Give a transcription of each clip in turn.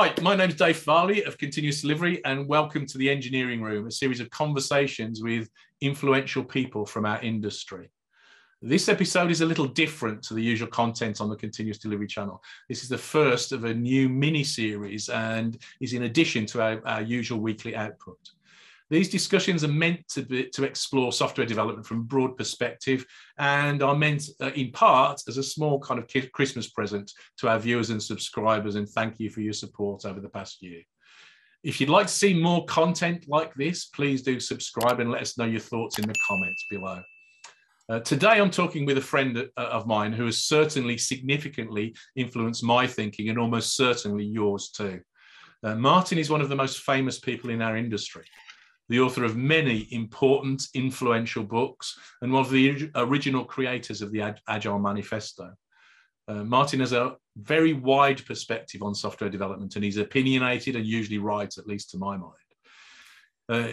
Hi, my name is Dave Farley of Continuous Delivery, and welcome to the Engineering Room, a series of conversations with influential people from our industry. This episode is a little different to the usual content on the Continuous Delivery channel. This is the first of a new mini series and is in addition to our, our usual weekly output. These discussions are meant to, be, to explore software development from a broad perspective and are meant uh, in part as a small kind of Christmas present to our viewers and subscribers. And thank you for your support over the past year. If you'd like to see more content like this, please do subscribe and let us know your thoughts in the comments below. Uh, today, I'm talking with a friend uh, of mine who has certainly significantly influenced my thinking and almost certainly yours too. Uh, Martin is one of the most famous people in our industry the author of many important, influential books, and one of the original creators of the Agile Manifesto. Uh, Martin has a very wide perspective on software development, and he's opinionated and usually right, at least to my mind. Uh,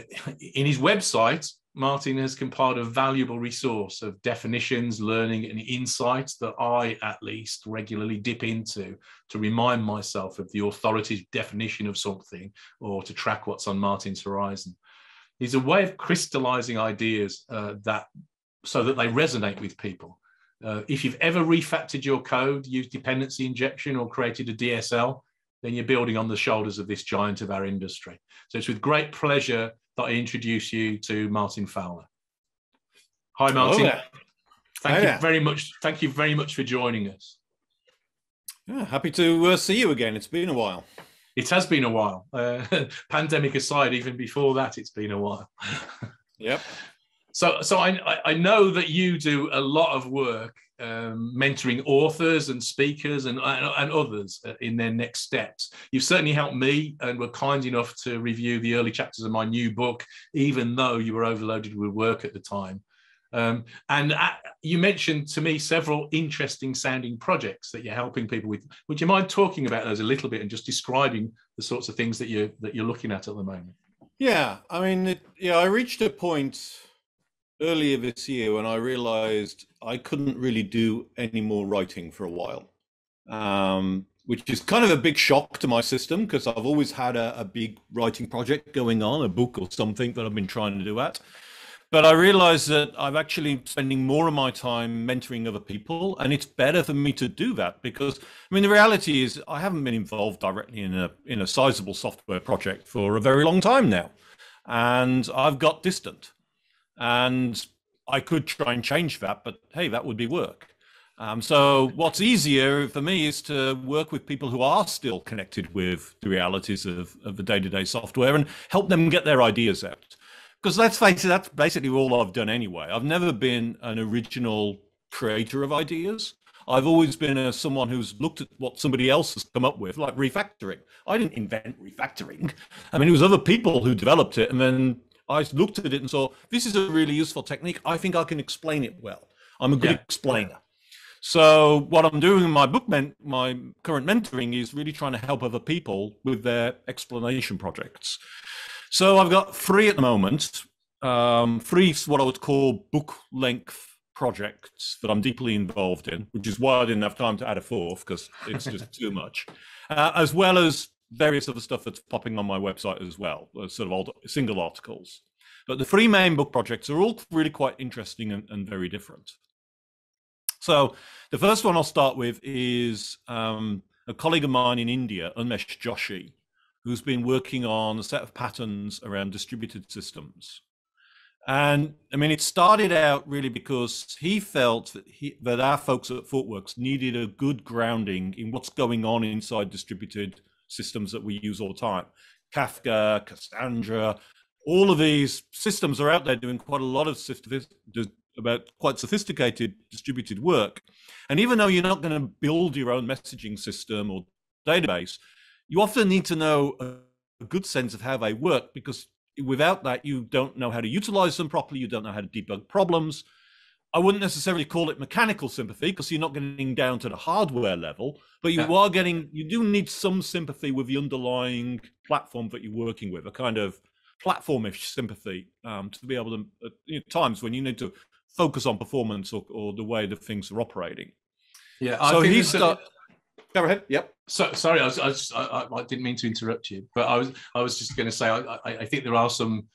in his website, Martin has compiled a valuable resource of definitions, learning, and insights that I, at least, regularly dip into to remind myself of the authority's definition of something or to track what's on Martin's horizon is a way of crystallizing ideas uh, that so that they resonate with people. Uh, if you've ever refactored your code, used dependency injection, or created a DSL, then you're building on the shoulders of this giant of our industry. So it's with great pleasure that I introduce you to Martin Fowler. Hi, Martin. Thank Hi you very much. Thank you very much for joining us. Yeah, happy to uh, see you again. It's been a while it has been a while. Uh, pandemic aside, even before that, it's been a while. yep. So, so I, I know that you do a lot of work um, mentoring authors and speakers and, and others in their next steps. You've certainly helped me and were kind enough to review the early chapters of my new book, even though you were overloaded with work at the time. Um, and uh, you mentioned to me several interesting sounding projects that you're helping people with. Would you mind talking about those a little bit and just describing the sorts of things that you that you're looking at at the moment? Yeah, I mean, it, yeah, I reached a point earlier this year when I realized I couldn't really do any more writing for a while. Um, which is kind of a big shock to my system because I've always had a, a, big writing project going on, a book or something that I've been trying to do at. But I realize that I'm actually spending more of my time mentoring other people, and it's better for me to do that because I mean the reality is I haven't been involved directly in a in a sizable software project for a very long time now, and I've got distant, and I could try and change that, but hey, that would be work. Um, so what's easier for me is to work with people who are still connected with the realities of, of the day-to-day software and help them get their ideas out because let's face it, that's basically all I've done anyway. I've never been an original creator of ideas. I've always been a, someone who's looked at what somebody else has come up with, like refactoring. I didn't invent refactoring. I mean, it was other people who developed it, and then I looked at it and saw this is a really useful technique. I think I can explain it well. I'm a good yeah. explainer. So what I'm doing in my book, men- my current mentoring is really trying to help other people with their explanation projects. So I've got three at the moment. Um, three what I would call book length projects that I'm deeply involved in, which is why I didn't have time to add a fourth because it's just too much, uh, as well as various other stuff that's popping on my website as well, uh, sort of old single articles. But the three main book projects are all really quite interesting and, and very different. So the first one I'll start with is um, a colleague of mine in India, Unmesh Joshi, who's been working on a set of patterns around distributed systems. And I mean, it started out really because he felt that, he, that our folks at ThoughtWorks needed a good grounding in what's going on inside distributed systems that we use all the time. Kafka, Cassandra, all of these systems are out there doing quite a lot of about quite sophisticated distributed work. And even though you're not going to build your own messaging system or database, you often need to know a good sense of how they work because without that, you don't know how to utilize them properly. You don't know how to debug problems. I wouldn't necessarily call it mechanical sympathy because you're not getting down to the hardware level, but you yeah. are getting, you do need some sympathy with the underlying platform that you're working with, a kind of platformish sympathy um, to be able to, at you know, times when you need to focus on performance or, or, the way that things are operating. Yeah, I so he's got. Go ahead. Yep. So sorry, I, was, I, was, I, I, didn't mean to interrupt you, but I was I was just going to say I, I, think there are some.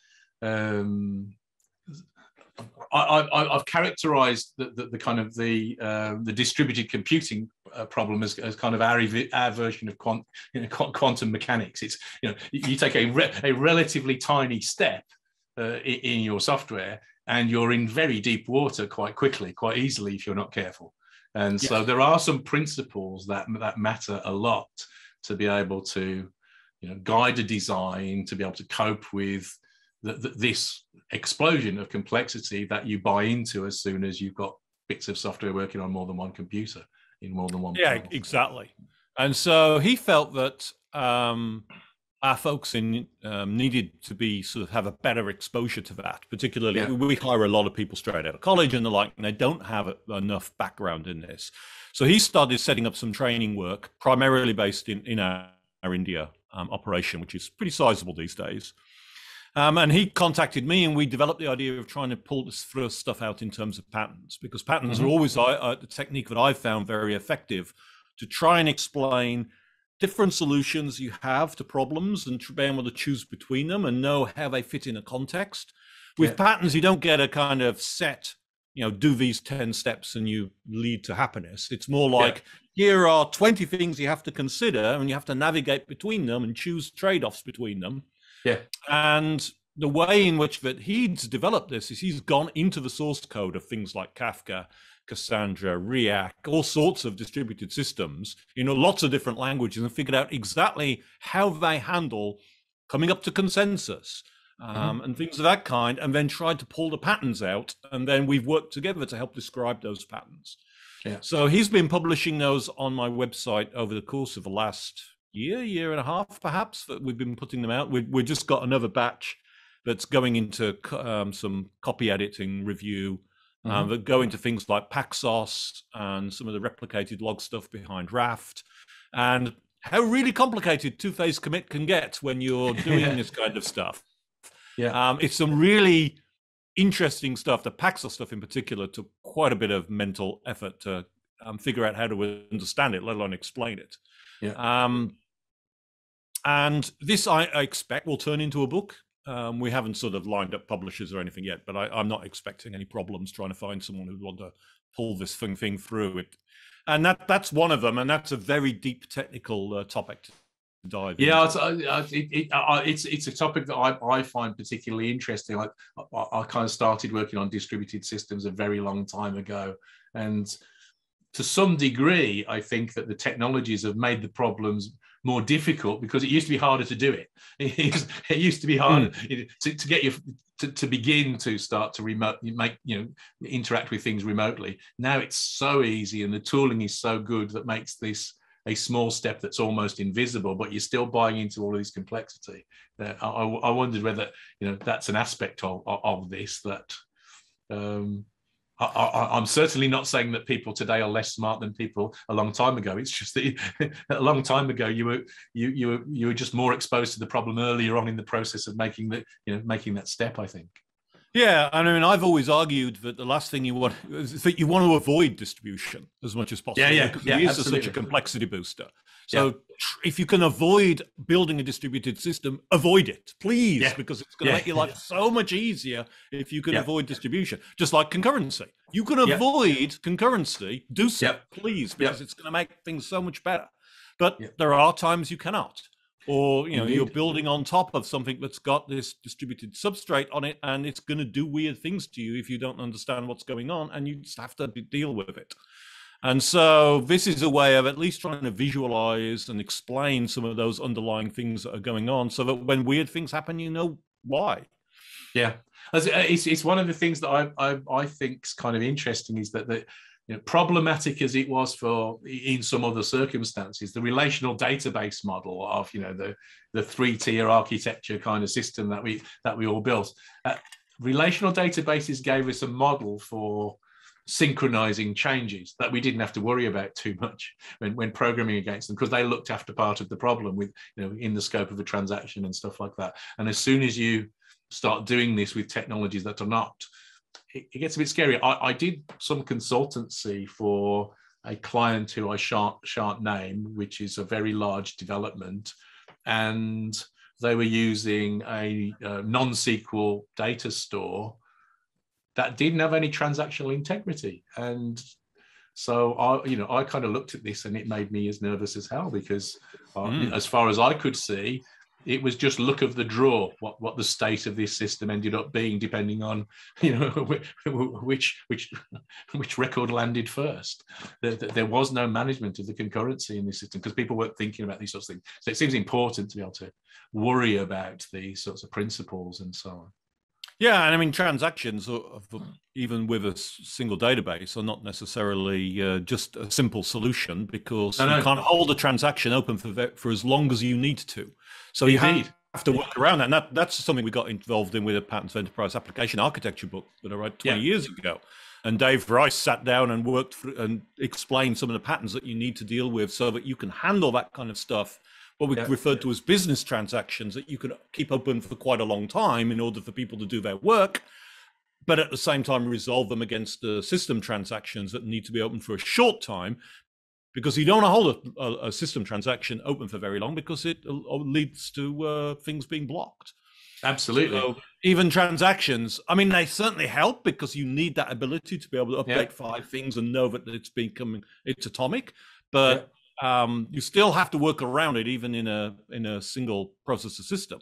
Um, I, have characterized the, the, the, kind of the uh, the distributed computing uh, problem as, as kind of our, our version of quant, you know, quantum mechanics. It's you know you take a re, a relatively tiny step uh, in, in your software, and you're in very deep water quite quickly, quite easily if you're not careful. And yes. so there are some principles that that matter a lot to be able to, you know, guide a design to be able to cope with the, the, this explosion of complexity that you buy into as soon as you've got bits of software working on more than one computer in more than one. Yeah, panel. exactly. And so he felt that um, our folks in um, needed to be sort of have a better exposure to that. Particularly, yeah. we hire a lot of people straight out of college and the like, and they don't have enough background in this. So he started setting up some training work, primarily based in in our, our India um, operation, which is pretty sizable these days. Um, and he contacted me, and we developed the idea of trying to pull this first stuff out in terms of patterns, because patterns mm-hmm. are always the technique that I've found very effective to try and explain different solutions you have to problems and be able to choose between them and know how they fit in a context. With yeah. patterns, you don't get a kind of set, you know, do these 10 steps and you lead to happiness. It's more like yeah. here are 20 things you have to consider and you have to navigate between them and choose trade offs between them. Yeah. And the way in which that he's developed this is he's gone into the source code of things like Kafka Cassandra, React, all sorts of distributed systems you know, lots of different languages and figured out exactly how they handle coming up to consensus um, mm-hmm. and things of that kind, and then tried to pull the patterns out. And then we've worked together to help describe those patterns. Yeah. So he's been publishing those on my website over the course of the last year, year and a half, perhaps. That we've been putting them out. We've, we've just got another batch that's going into um, some copy editing review mm-hmm. um, that go into things like Paxos and some of the replicated log stuff behind Raft, and how really complicated two-phase commit can get when you're doing this kind of stuff. Yeah, um, it's some really interesting stuff. The Paxos stuff in particular took quite a bit of mental effort to um, figure out how to understand it, let alone explain it. Yeah. Um, and this, I, I expect, will turn into a book. Um, we haven't sort of lined up publishers or anything yet, but I, am not expecting any problems trying to find someone who'd want to pull this thing, thing through it. And that that's one of them, and that's a very deep technical uh, topic to dive. Yeah, it's, uh, it, it, uh, it's it's a topic that I, I find particularly interesting. Like I, I kind of started working on distributed systems a very long time ago, and to some degree, I think that the technologies have made the problems more difficult because it used to be harder to do it. It used to be harder mm. to, to, get you to, to begin to start to remote make you know interact with things remotely. Now it's so easy and the tooling is so good that makes this a small step that's almost invisible, but you're still buying into all of this complexity. I, I wondered whether you know that's an aspect of, of this that um, I, am certainly not saying that people today are less smart than people a long time ago. It's just that a long time ago you were you you were you were just more exposed to the problem earlier on in the process of making the you know making that step. I think. Yeah, And I mean, I've always argued that the last thing you want is that you want to avoid distribution as much as possible. Yeah, yeah, because yeah, it is such a complexity booster. So yeah. if you can avoid building a distributed system, avoid it, please, yeah. because it's going to yeah. make your life so much easier if you can avoid distribution. Just like concurrency, you can avoid concurrency. Do so, please, because it's going to make things so much better. But there are times you cannot or you know Indeed. you're building on top of something that's got this distributed substrate on it and it's going to do weird things to you if you don't understand what's going on and you just have to deal with it and so this is a way of at least trying to visualize and explain some of those underlying things that are going on so that when weird things happen, you know why. Yeah. It's, it's one of the things that I, I, I think is kind of interesting is that, that you know, problematic as it was for in some other circumstances, the relational database model of you know the the three tier architecture kind of system that we that we all built, uh, relational databases gave us a model for synchronizing changes that we didn't have to worry about too much when, when programming against them because they looked after part of the problem with you know in the scope of a transaction and stuff like that. And as soon as you start doing this with technologies that are not it, it gets a bit scary. I, I, did some consultancy for a client who I shan't, shan't name, which is a very large development, and they were using a, uh, a NoSQL data store that didn't have any transactional integrity. And so I, you know, I kind of looked at this and it made me as nervous as hell because, uh, mm. as far as I could see, it was just look of the draw what what the state of this system ended up being depending on you know which which which record landed first there, there was no management of the concurrency in this system because people weren't thinking about these sorts of things so it seems important to be able to worry about these sorts of principles and so on yeah, and I mean transactions, even with a single database, are not necessarily uh, just a simple solution because no, no. you can't hold a transaction open for for as long as you need to. So Indeed. you have to work around that. And that, that's something we got involved in with a patterns of enterprise application architecture book that I wrote 20 yeah. years ago. And Dave Rice sat down and worked through and explained some of the patterns that you need to deal with so that you can handle that kind of stuff what we yeah. referred to as business transactions that you could keep open for quite a long time in order for people to do their work, but at the same time resolve them against the system transactions that need to be open for a short time. Because you don't want to hold a, a, a system transaction open for very long because it leads to uh, things being blocked. Absolutely. So even transactions, I mean, they certainly help because you need that ability to be able to update yeah. five things and know that it's becoming it's atomic. But um, you still have to work around it even in a in a single processor system.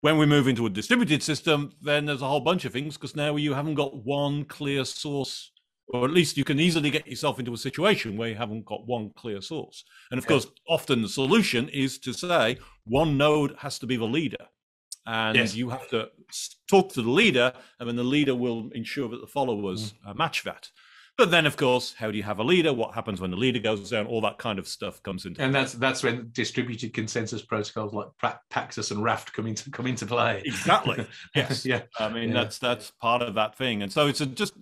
When we move into a distributed system, then there's a whole bunch of things because now you haven't got one clear source, or at least you can easily get yourself into a situation where you haven't got one clear source. And of course, often the solution is to say one node has to be the leader. And yes. you have to talk to the leader, and then the leader will ensure that the followers mm. uh, match that. But then, of course, how do you have a leader? What happens when the leader goes down? All that kind of stuff comes into. And play. that's that's when distributed consensus protocols like Paxos and Raft come into come into play. Exactly. yes. yeah. I mean, yeah. that's that's part of that thing, and so it's just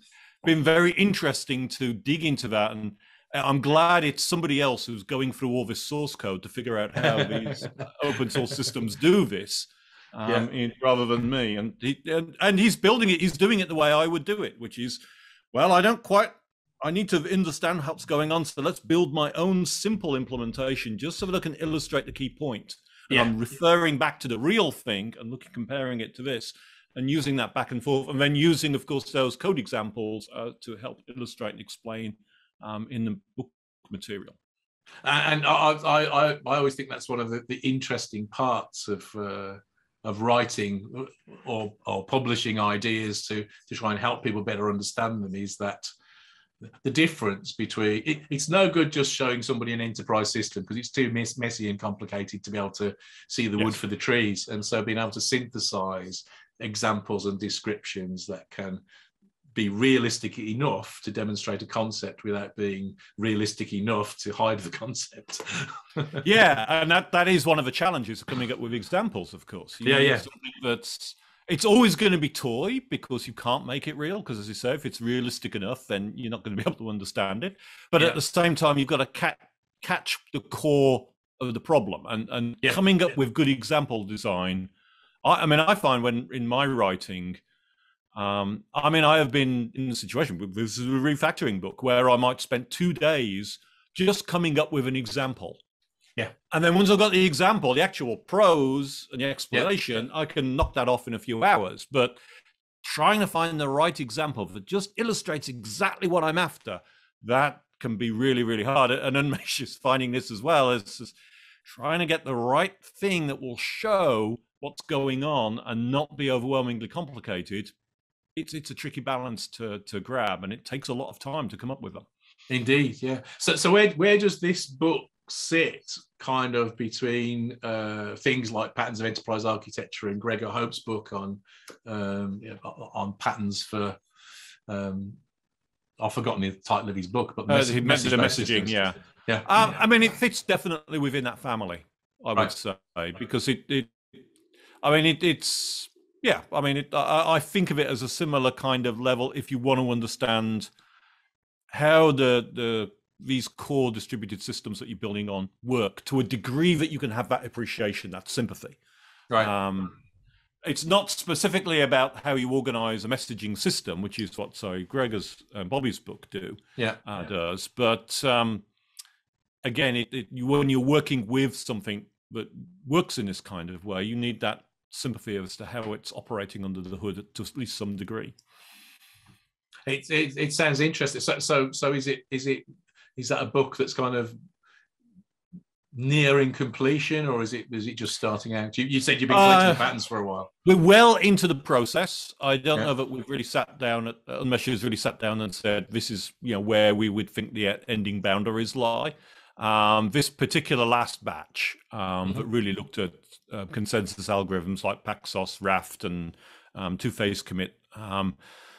been very interesting to dig into that and. I'm glad it's somebody else who's going through all this source code to figure out how these open source systems do this, um, yeah. in, rather than me. And, he, and and he's building it. He's doing it the way I would do it, which is, well, I don't quite I need to understand what's going on. So let's build my own simple implementation just so that I can illustrate the key point. Yeah. I'm referring back to the real thing and looking, comparing it to this and using that back and forth. And then using, of course, those code examples uh, to help illustrate and explain um, in the book material. And I, I, I, always think that's one of the, the interesting parts of uh, of writing or, or publishing ideas to to try and help people better understand them is that the difference between it, it's no good just showing somebody an enterprise system because it's too mess, messy and complicated to be able to see the yes. wood for the trees and so being able to synthesize examples and descriptions that can be realistic enough to demonstrate a concept without being realistic enough to hide the concept. yeah, and that, that is one of the challenges of coming up with examples, of course. You yeah, yeah. That's it's always going to be toy because you can't make it real. Because as you say, if it's realistic enough, then you're not going to be able to understand it. But yeah. at the same time, you've got to ca- catch the core of the problem and and yeah. coming up with good example design. I, I, mean, I find when in my writing, um, I mean, I have been in a situation with this is a refactoring book where I might spend two days just coming up with an example yeah. And then once I've got the example, the actual prose and the explanation, yeah. I can knock that off in a few hours. But trying to find the right example that just illustrates exactly what I'm after, that can be really, really hard. And Unmesh finding this as well is trying to get the right thing that will show what's going on and not be overwhelmingly complicated. It's it's a tricky balance to to grab, and it takes a lot of time to come up with them. Indeed, yeah. So so where where does this book sit kind of between uh, things like patterns of enterprise architecture and Gregor Hohpe's book on um, you know, on patterns for um, I've forgotten the title of his book, but uh, message, message messaging, yeah, yeah. Um, yeah. I mean, it fits definitely within that family, I would say, because it, it I mean, it, it's yeah. I mean, it, I, I think of it as a similar kind of level if you want to understand how the the these core distributed systems that you're building on work to a degree that you can have that appreciation, that sympathy. Right. Um, it's not specifically about how you organize a messaging system, which is what sorry Gregor's and Bobby's book do. Yeah, uh, does. But um, again, it, it, you, when you're working with something that works in this kind of way, you need that sympathy as to how it's operating under the hood to at least some degree. It, it, it sounds interesting. So, so so is it is it is that a book that's kind of nearing completion, or is it is it just starting out? You, you said you've been collecting uh, patterns for a while. We're well into the process. I don't yeah. know that we've really sat down, at, unless you've really sat down and said this is you know where we would think the ending boundaries lie. Um, this particular last batch um, mm-hmm. that really looked at uh, consensus algorithms like Paxos, Raft, and um, two-phase commit. Um,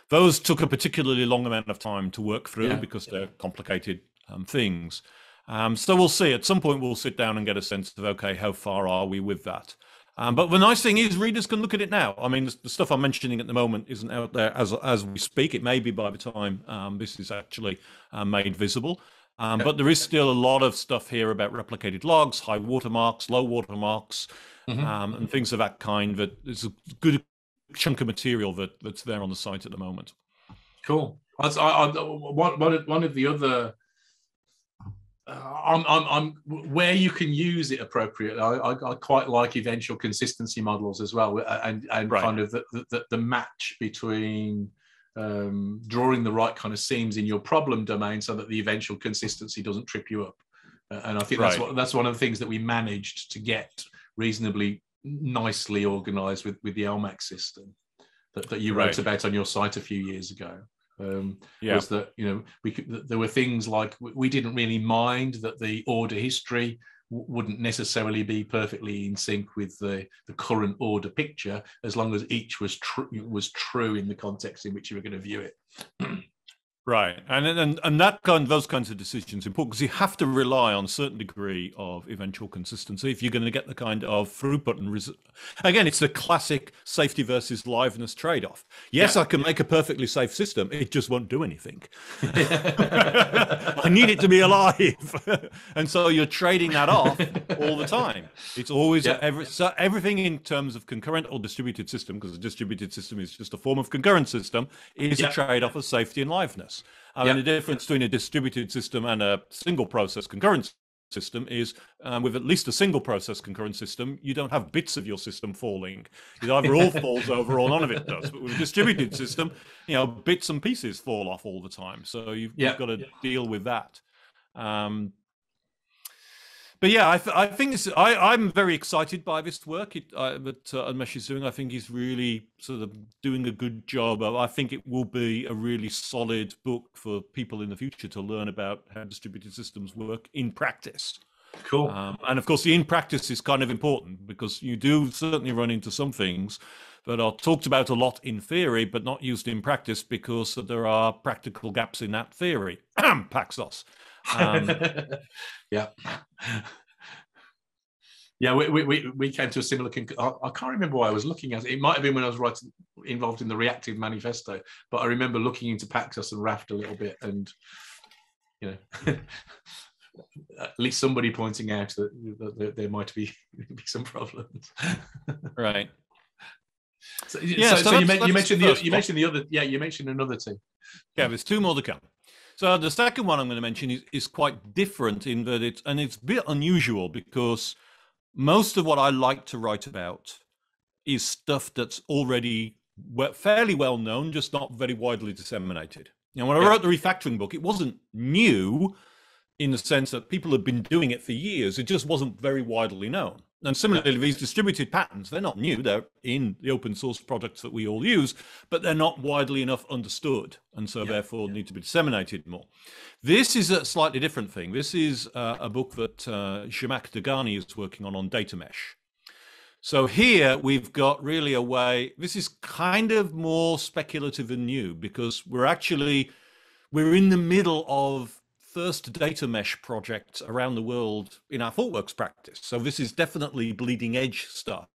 those took a particularly long amount of time to work through yeah. because they're complicated um, things. Um, so we'll see. At some point, we'll sit down and get a sense of okay, how far are we with that? Um, but the nice thing is, readers can look at it now. I mean, the, the, stuff I'm mentioning at the moment isn't out there as as we speak. It may be by the time um, this is actually uh, made visible. Um, but there is still a lot of stuff here about replicated logs, high watermarks, low watermarks, mm-hmm. Um, and things of that kind. That is a good chunk of material that that's there on the site at the moment. Cool. I, I, one, one of the other I'm, I'm, I'm, where you can use it appropriately. I, I, I, quite like eventual consistency models as well, uh, and and right. kind of the, the, the match between um, drawing the right kind of seams in your problem domain so that the eventual consistency doesn't trip you up. Uh, and I think that's what that's one of the things that we managed to get reasonably nicely organized with with the LMAX system that, that you wrote right. about on your site a few years ago um, yeah. was that you know we could, there were things like we didn't really mind that the order history wouldn't necessarily be perfectly in sync with the, the current order picture as long as each was true was true in the context in which you were going to view it Right, and and and that kind, those kinds of decisions important because you have to rely on a certain degree of eventual consistency if you're going to get the kind of throughput and res- again, it's the classic safety versus liveness trade-off. Yes, yeah. I can make a perfectly safe system; it just won't do anything. I need it to be alive, and so you're trading that off all the time. It's always yeah. every, so everything in terms of concurrent or distributed system, because a distributed system is just a form of concurrent system, is yeah. a trade-off of safety and liveness. I mean, the difference between a distributed system and a single process concurrent system is um, with at least a single process concurrent system, you don't have bits of your system falling. It either all falls over or none of it does. But with a distributed system, you know, bits and pieces fall off all the time. So you've, you've got to deal with that. Um, but yeah, I, th- I think this, I, am very excited by this work it, uh, that uh, Unmesh is doing. I think he's really sort of doing a good job. I think it will be a really solid book for people in the future to learn about how distributed systems work in practice. Cool. Um, and of course, the in practice is kind of important because you do certainly run into some things that are talked about a lot in theory, but not used in practice because there are practical gaps in that theory. Paxos. Um, yeah. Yeah, we, we, we came to a similar conclusion. I, can't remember why I was looking at it. It might have been when I was writing, involved in the reactive manifesto, but I remember looking into Paxos and Raft a little bit, and you know, at least somebody pointing out that, that, that there might be, be some problems. right. So, yeah, so, so, so you, you, mentioned the you mentioned the other yeah you mentioned another two. Yeah, there's two more to come. So the second one I'm going to mention is, is quite different in that it's and it's a bit unusual because most of what I like to write about is stuff that's already fairly well known, just not very widely disseminated. Now, when I wrote the refactoring book, it wasn't new in the sense that people had been doing it for years. It just wasn't very widely known. And similarly, these distributed patterns, they're not new. They're in the open source products that we all use, but they're not widely enough understood. And so, yeah, therefore, yeah. need to be disseminated more. This is a slightly different thing. This is uh, a book that uh, Zhamak Dehghani is working on on data mesh. So here we've got really a way, this is kind of more speculative and new because we're actually, we're in the middle of first data mesh project around the world in our ThoughtWorks practice. So this is definitely bleeding edge stuff.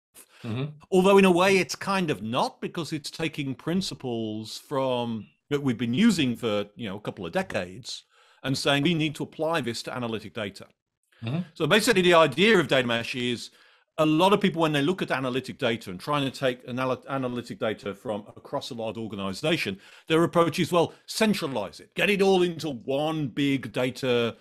Mm-hmm. Although in a way it's kind of not because it's taking principles from that we've been using for you know a couple of decades and saying we need to apply this to analytic data. Mm-hmm. So basically the idea of data mesh is a lot of people, when they look at analytic data and trying to take anal- analytic data from across a large organization, their approach is well, centralize it, get it all into one big data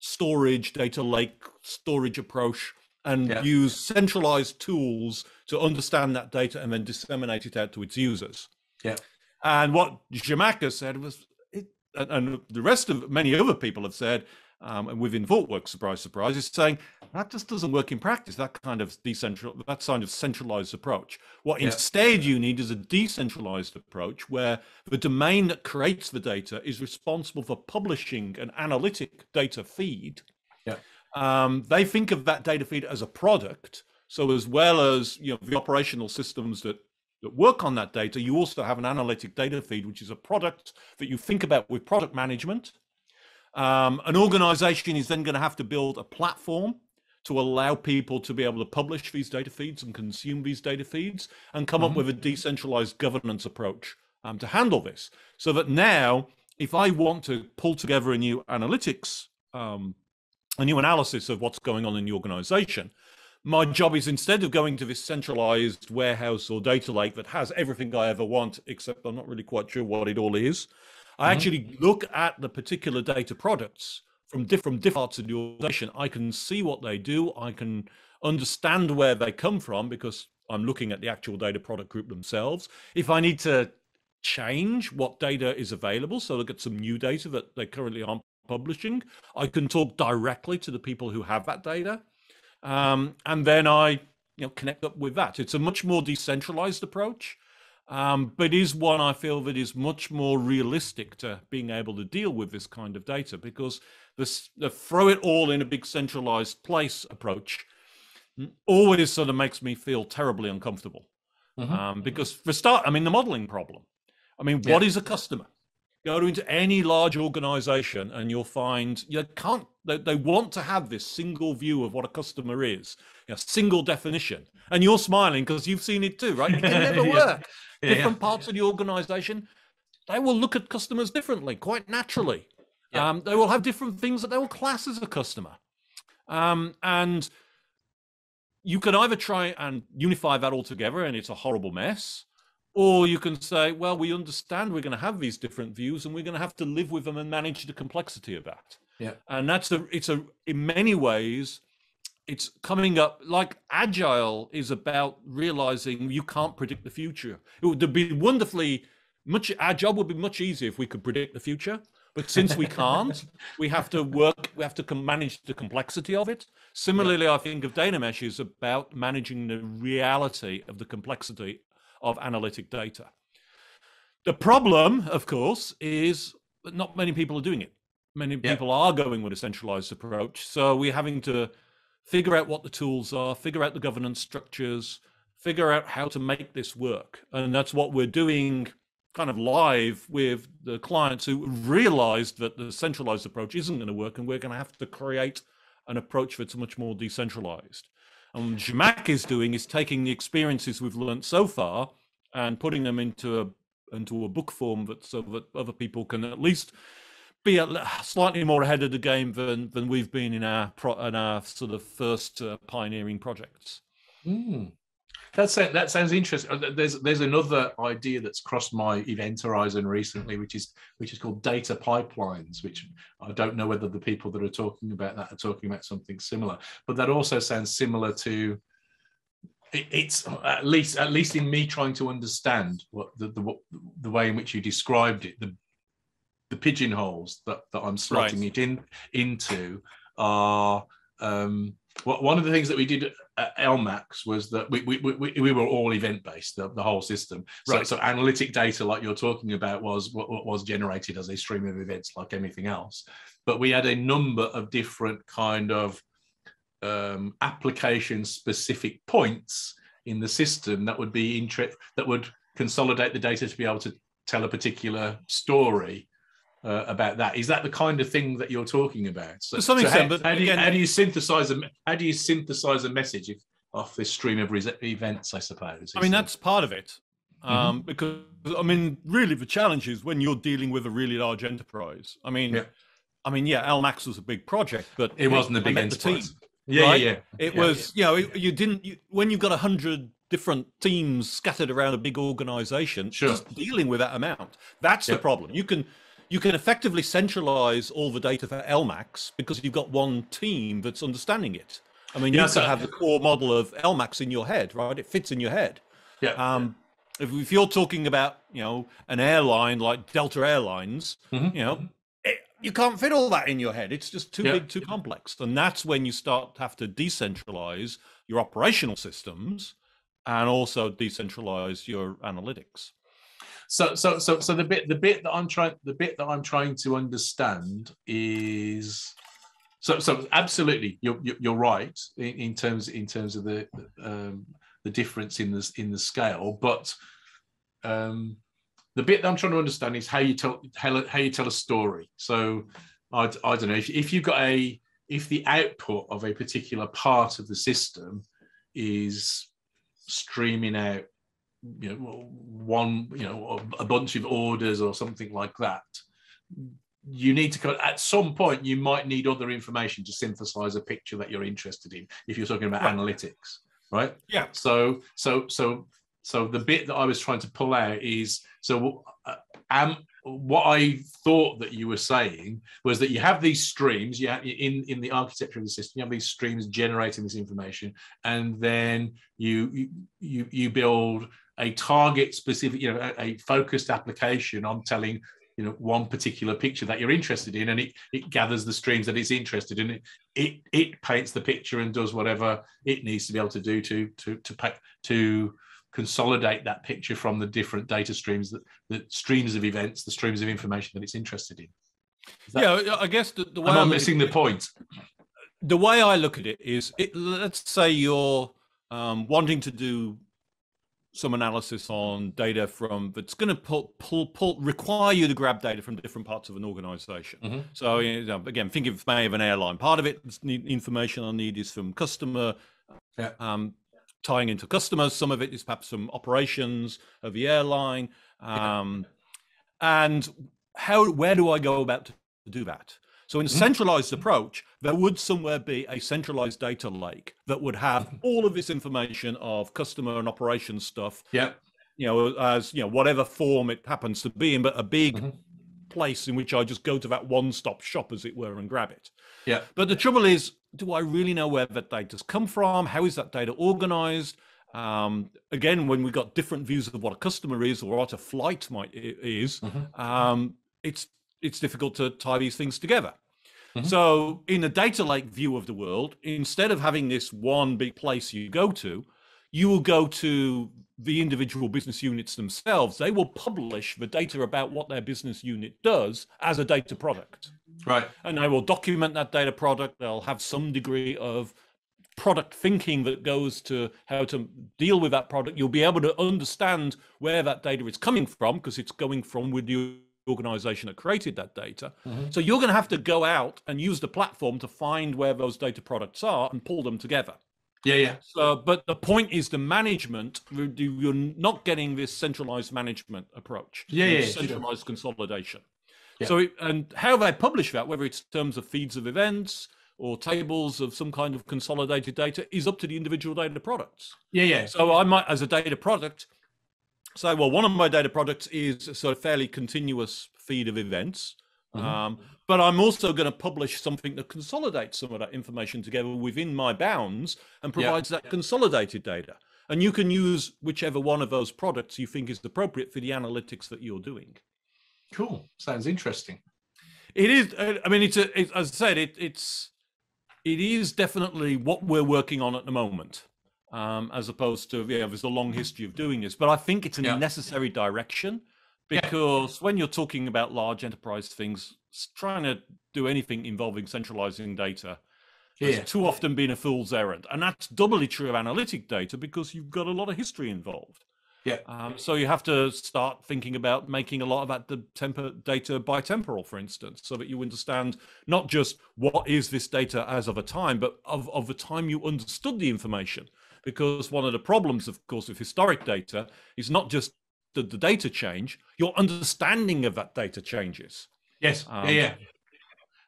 storage, data lake storage approach, and yeah. use centralized tools to understand that data and then disseminate it out to its users. Yeah. And what Zhamak said was, it, and the rest of many other people have said, um, and within ThoughtWorks, surprise, surprise, is saying that just doesn't work in practice. That kind of decentral, that kind of centralized approach. What yeah. instead you need is a decentralized approach where the domain that creates the data is responsible for publishing an analytic data feed. Yeah. Um, they think of that data feed as a product. So as well as you know the operational systems that that work on that data, you also have an analytic data feed, which is a product that you think about with product management um, an organization is then going to have to build a platform to allow people to be able to publish these data feeds and consume these data feeds and come mm-hmm. up with a decentralized governance approach um, to handle this. So that now, if I want to pull together a new analytics, um, a new analysis of what's going on in the organization, my job is instead of going to this centralized warehouse or data lake that has everything I ever want, except I'm not really quite sure what it all is, I mm-hmm. actually look at the particular data products from different, different parts of the organization. I can see what they do. I can understand where they come from because I'm looking at the actual data product group themselves. If I need to change what data is available, so look at some new data that they currently aren't publishing, I can talk directly to the people who have that data. Um, and then I you know, connect up with that. It's a much more decentralized approach um, but is one I feel that is much more realistic to being able to deal with this kind of data because this the throw it all in a big centralized place approach always sort of makes me feel terribly uncomfortable. Mm-hmm. Um, because for start, I mean the modeling problem. I mean, yeah. what is a customer? Go into any large organization and you'll find you can't they, they want to have this single view of what a customer is, a single definition. And you're smiling because you've seen it too, right? It can never work. Yeah. Different yeah. parts of the organization, they will look at customers differently, quite naturally. Yeah. Um, they will have different things that they will class as a customer. Um, and you can either try and unify that all together and it's a horrible mess, or you can say, well, we understand we're going to have these different views and we're going to have to live with them and manage the complexity of that. Yeah. And that's a, it's a, in many ways, it's coming up like agile is about realizing you can't predict the future. It would be wonderfully much, our job would be much easier if we could predict the future. But since we can't, we have to work, we have to manage the complexity of it. Similarly, I think of data mesh is about managing the reality of the complexity of analytic data. The problem, of course, is that not many people are doing it many yeah. people are going with a centralized approach. So we're having to figure out what the tools are, figure out the governance structures, figure out how to make this work. And that's what we're doing kind of live with the clients who realized that the centralized approach isn't going to work and we're going to have to create an approach that's much more decentralized. And Zhamak is doing is taking the experiences we've learned so far and putting them into a into a book form that so that other people can at least be slightly more ahead of the game than than we've been in our pro, in our sort of first uh, pioneering projects. Mm. That's that sounds interesting. Uh, there's there's another idea that's crossed my event horizon recently, which is which is called data pipelines. Which I don't know whether the people that are talking about that are talking about something similar, but that also sounds similar to. it's at least at least in me trying to understand what the, the the way in which you described it, the the pigeonholes that, that I'm slotting right. it in into are um, what, one of the things that we did LMAX was that we, we, we, we were all event based, the, the whole system. So, right. so analytic data, like you're talking about, was what, was generated as a stream of events, like anything else. But we had a number of different kind of um, application specific points in the system that would be interest that would consolidate the data to be able to tell a particular story uh, about that. Is that the kind of thing that you're talking about? So, to some extent, so how, but how do, you, how do you synthesize a how do you synthesize a message if, off this stream of events? I suppose. I mean, that's part of it. Um, mm-hmm. Because I mean, really, the challenge is when you're dealing with a really large enterprise. I mean, yeah. I mean, yeah, LMAX was a big project, but it wasn't a big enterprise. Yeah, right? yeah, yeah. It Yeah, was, you know, you didn't you, when you've got a hundred different teams scattered around a big organization, Sure. just dealing with that amount. That's the problem. You can you can effectively centralize all the data for LMAX because you've got one team that's understanding it. I mean, you Yeah, so- have the core model of LMAX in your head, right? It fits in your head. yeah. Um, if, if you're talking about, you know, an airline like Delta Airlines, Mhm. you know, it, you can't fit all that in your head. It's just too Yeah. big, too complex. And that's when you start to have to decentralize your operational systems and also decentralize your analytics. So, so, so, so the bit, the bit that I'm trying, the bit that I'm trying to understand is, so, so absolutely, you're you're, right in, in terms in terms of the um, the difference in the in the scale, but um, the bit that I'm trying to understand is how you tell how, how you tell a story. So, I, I don't know if if you've got a if the output of a particular part of the system is streaming out you know one you know a bunch of orders or something like that you need to at some point you might need other information to synthesize a picture that you're interested in if you're talking about Right. analytics right Yeah. so so so so the bit that i was trying to pull out is so uh, um what i thought that you were saying was that you have these streams you have in in the architecture of the system you have these streams generating this information and then you you, you build a target specific you know a, a focused application on telling you know one particular picture that you're interested in and it it gathers the streams that it's interested in. It it, it paints the picture and does whatever it needs to be able to do to to to pack to consolidate that picture from the different data streams that the streams of events the streams of information that it's interested in. That- yeah, I guess the, the way am I i look at missing the point? the way I look at it is, it, let's say you're um, wanting to do some analysis on data from that's going to pull, pull, pull, require you to grab data from different parts of an organization. Mhm. So you know, again, think of may of an airline. Part of it, information I need is from customer, Yeah. um, tying into customers. Some of it is perhaps from operations of the airline. Um, and how where do I go about to do that? So in a Mhm. centralized approach, there would somewhere be a centralized data lake that would have all of this information of customer and operations stuff, yeah you know, as you know, whatever form it happens to be in, but a big Mhm. place in which I just go to that one-stop shop, as it were, and grab it. yeah But the trouble is, do I really know where that data's come from? How is that data organized? Um, again, when we've got different views of what a customer is or what a flight might is, Mhm. um, it's it's difficult to tie these things together. Mhm. So, in a data lake view of the world, instead of having this one big place you go to, you will go to the individual business units themselves. They will publish the data about what their business unit does as a data product right and they will document that data product. They'll have some degree of product thinking that goes to how to deal with that product. You'll be able to understand where that data is coming from because it's going from with the organization that created that data. Mhm. So you're going to have to go out and use the platform to find where those data products are and pull them together. yeah yeah So, but the point is the management. You're not getting this centralized management approach. Yeah, yeah, sure. centralized consolidation. Yeah. So, it, and how they publish that, whether it's terms of feeds of events or tables of some kind of consolidated data, is up to the individual data products. yeah yeah So, I might, as a data product, say, well, one of my data products is a sort of fairly continuous feed of events. Mhm. Um, but I'm also going to publish something that consolidates some of that information together within my bounds and Yeah. provides that consolidated data. And you can use whichever one of those products you think is appropriate for the analytics that you're doing. cool sounds interesting It is. uh, I mean, it's a. It, as I said, it, it's. It is definitely what we're working on at the moment, um, as opposed to yeah. There's a long history of doing this, but I think it's a Yeah. necessary direction Yeah. because when you're talking about large enterprise things, trying to do anything involving centralizing data yeah has too often been a fool's errand, and that's doubly true of analytic data because you've got a lot of history involved. Yeah. Um, so you have to start thinking about making a lot of that the temper data bitemporal, for instance, so that you understand not just what is this data as of a time, but of, of the time you understood the information. Because one of the problems, of course, with historic data is not just the, the data change, your understanding of that data changes. yes Um, yeah yeah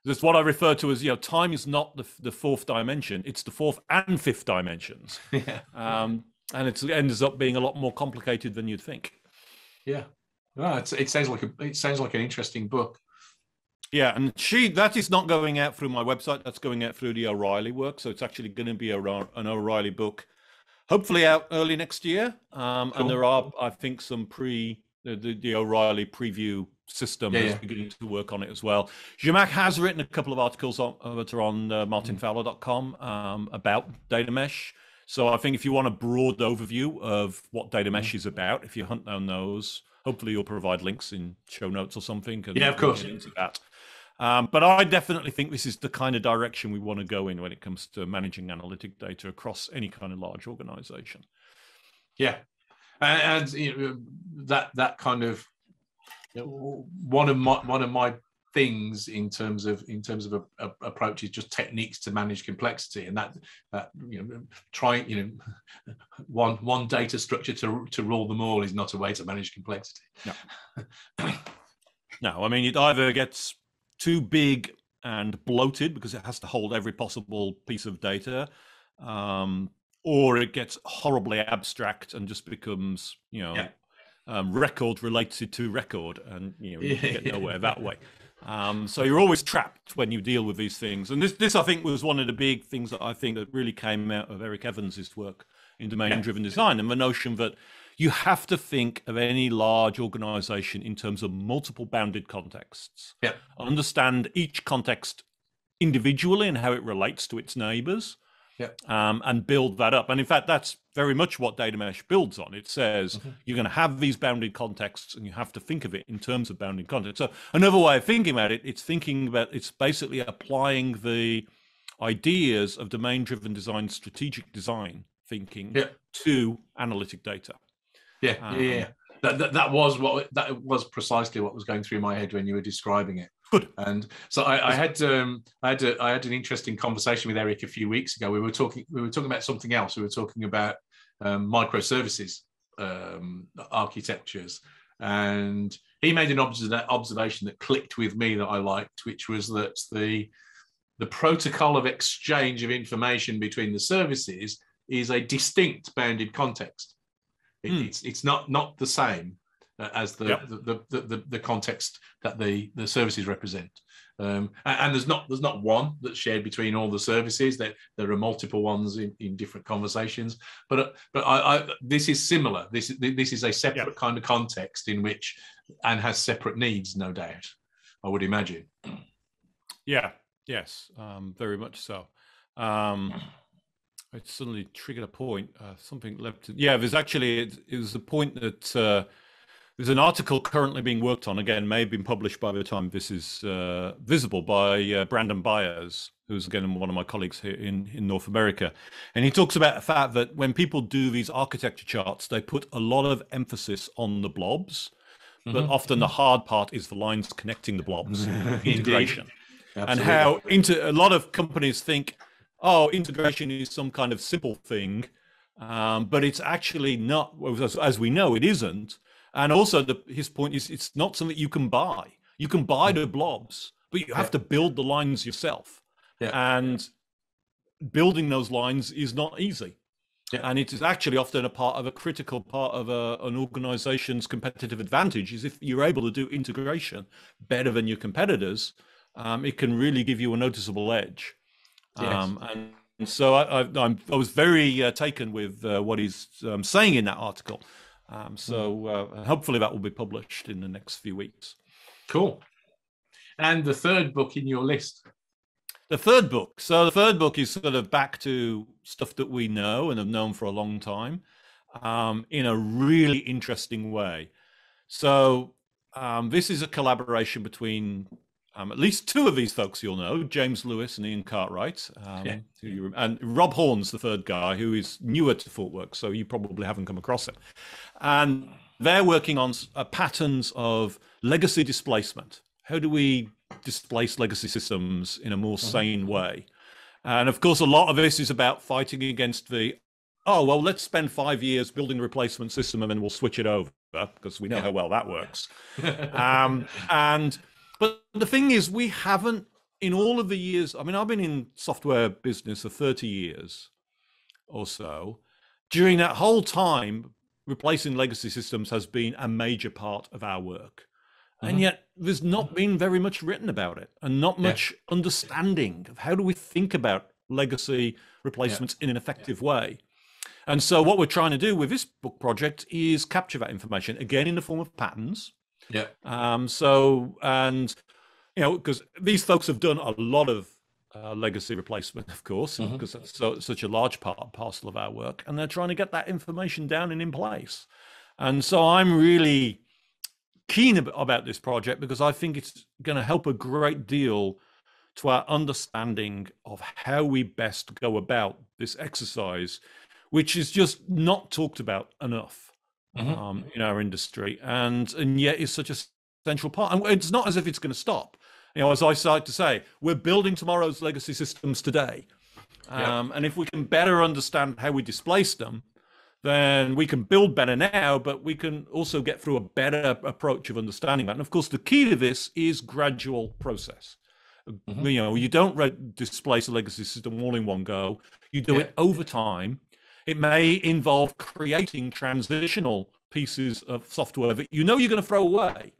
That's what I refer to as you know, time is not the, the fourth dimension; it's the fourth and fifth dimensions. Yeah. Um, and it ends up being a lot more complicated than you'd think. Yeah. Well, it sounds like a, it sounds like an interesting book. Yeah, and she that is not going out through my website. That's going out through the O'Reilly work. So it's actually going to be a, an O'Reilly book, hopefully out early next year. Um, cool. And there are, I think, some pre the, the, the O'Reilly preview system yeah, is yeah. beginning to work on it as well. Zhamak has written a couple of articles on, that are on uh, martinfowler.com um, about data mesh. So I think if you want a broad overview of what data mesh is about, if you hunt down those, hopefully you'll provide links in show notes or something. yeah, of course. Into that. Um, but I definitely think this is the kind of direction we want to go in when it comes to managing analytic data across any kind of large organization. Yeah, and, and you know, that that kind of you know, one of my one of my things in terms of in terms of a, a, approach is just techniques to manage complexity and that that you know trying you know one one data structure to to rule them all is not a way to manage complexity. No no i mean it either gets too big and bloated because it has to hold every possible piece of data, um, or it gets horribly abstract and just becomes, you know, yeah. um, record related to record, and you know, you get nowhere that way. Um, so you're always trapped when you deal with these things. And this, this I think, was one of the big things that I think that really came out of Eric Evans's work in domain-driven design, and the notion that you have to think of any large organization in terms of multiple bounded contexts. Yeah. Understand each context individually and how it relates to its neighbors. Yeah. Um, and build that up. And in fact, that's very much what data mesh builds on. It says mm-hmm. you're going to have these bounded contexts and you have to think of it in terms of bounded context. So another way of thinking about it, it's thinking about it's basically applying the ideas of domain driven design, strategic design thinking yeah. to analytic data. Yeah, um, yeah. That, that, that was what that was precisely what was going through my head when you were describing it. Good. And so I, I had um, I had a, I had an interesting conversation with Eric a few weeks ago. We were talking we were talking about something else. We were talking about um, microservices um, architectures, and he made an observation that clicked with me that I liked, which was that the the protocol of exchange of information between the services is a distinct bounded context. It, mm. It's it's not not the same uh, as the, yep. the, the, the, the context that the the services represent. Um, and, and, there's not there's not one that's shared between all the services. That there, there are multiple ones in, in different conversations. But uh, but I, I, this is similar. This this is a separate yep. kind of context in which and has separate needs, no doubt. I would imagine. Yeah. Yes. Um, very much so. Um, I suddenly triggered a point. Uh, something left. Yeah, there's actually it, it was the point that uh, there's an article currently being worked on. Again, may have been published by the time this is uh, visible by uh, Brandon Byers, who's again one of my colleagues here in in North America, and he talks about the fact that when people do these architecture charts, they put a lot of emphasis on the blobs, mm-hmm. but often the hard part is the lines connecting the blobs, integration. and how into a lot of companies think oh, integration is some kind of simple thing, um, but it's actually not, as, as, we know, it isn't. And also, the, his point is it's not something you can buy. You can buy the blobs, but you have yeah. to build the lines yourself. Yeah. And building those lines is not easy. Yeah. And it is actually often a part of a critical part of a, an organization's competitive advantage is if you're able to do integration better than your competitors, um, it can really give you a noticeable edge. Yes. Um, and so I, I, I, was very uh, taken with uh, what he's um, saying in that article. Um, so mm. uh, hopefully that will be published in the next few weeks. Cool. And the third book in your list? The third book. So the third book is sort of back to stuff that we know and have known for a long time um, in a really interesting way. So um, this is a collaboration between um, at least two of these folks you'll know, James Lewis and Ian Cartwright. Um, yeah. you, and Rob Horn's the third guy who is newer to ThoughtWorks, so you probably haven't come across him. And they're working on uh, patterns of legacy displacement. How do we displace legacy systems in a more mm-hmm. sane way? And of course, a lot of this is about fighting against the, oh, well, let's spend five years building a replacement system and then we'll switch it over because we know yeah. how well that works. um, and but the thing is, we haven't in all of the years, I mean, I've been in software business for 30 years or so. During that whole time, replacing legacy systems has been a major part of our work. Mm-hmm. And yet there's not been very much written about it and not much yeah. understanding of how do we think about legacy replacements yeah. in an effective yeah. way. And so what we're trying to do with this book project is capture that information again in the form of patterns. Yeah. Um, so and you know because these folks have done a lot of uh, legacy replacement, of course, mm-hmm. because that's so, such a large part parcel of our work, and they're trying to get that information down and in place. And so I'm really keen about this project because I think it's going to help a great deal to our understanding of how we best go about this exercise, which is just not talked about enough mm-hmm. um, in our industry, and and yet it's such a central part. And it's not as if it's going to stop. You know, as I started to say, we're building tomorrow's legacy systems today, um, and if we can better understand how we displace them, then we can build better now, but we can also get through a better approach of understanding that. And of course, the key to this is gradual process. Mm-hmm. You know, you don't re- displace a legacy system all in one go. You do yeah. it over time. It may involve creating transitional pieces of software that you know you're going to throw away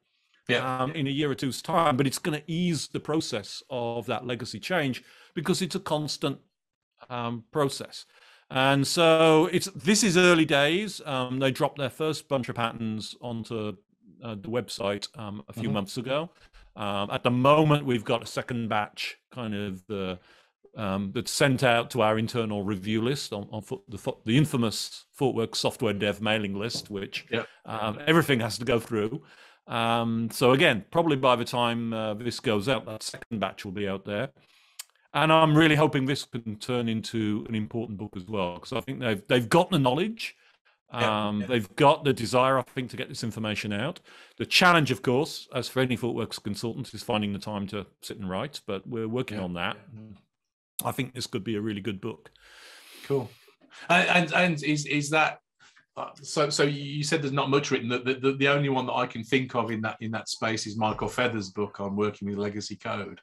yeah. Um, in a year or two's time, but it's going to ease the process of that legacy change because it's a constant um, process. And so it's this is early days. Um, they dropped their first bunch of patterns onto uh, the website um, a few mm-hmm. months ago. Um, at the moment, we've got a second batch kind of the um, that's sent out to our internal review list on, on the, the, infamous ThoughtWorks software dev mailing list, which yep. um, everything has to go through. Um, so again, probably by the time uh, this goes out, that second batch will be out there and I'm really hoping this can turn into an important book as well because I think they've they've got the knowledge, um, yeah, yeah. they've got the desire, I think, to get this information out. The challenge, of course, as for any ThoughtWorks consultant, is finding the time to sit and write. But we're working yeah, on that. I think this could be a really good book. Cool. And and, and is is that uh, so so you said there's not much written. The, the, the only one that I can think of in that in that space is Michael Feathers' book on working with legacy code.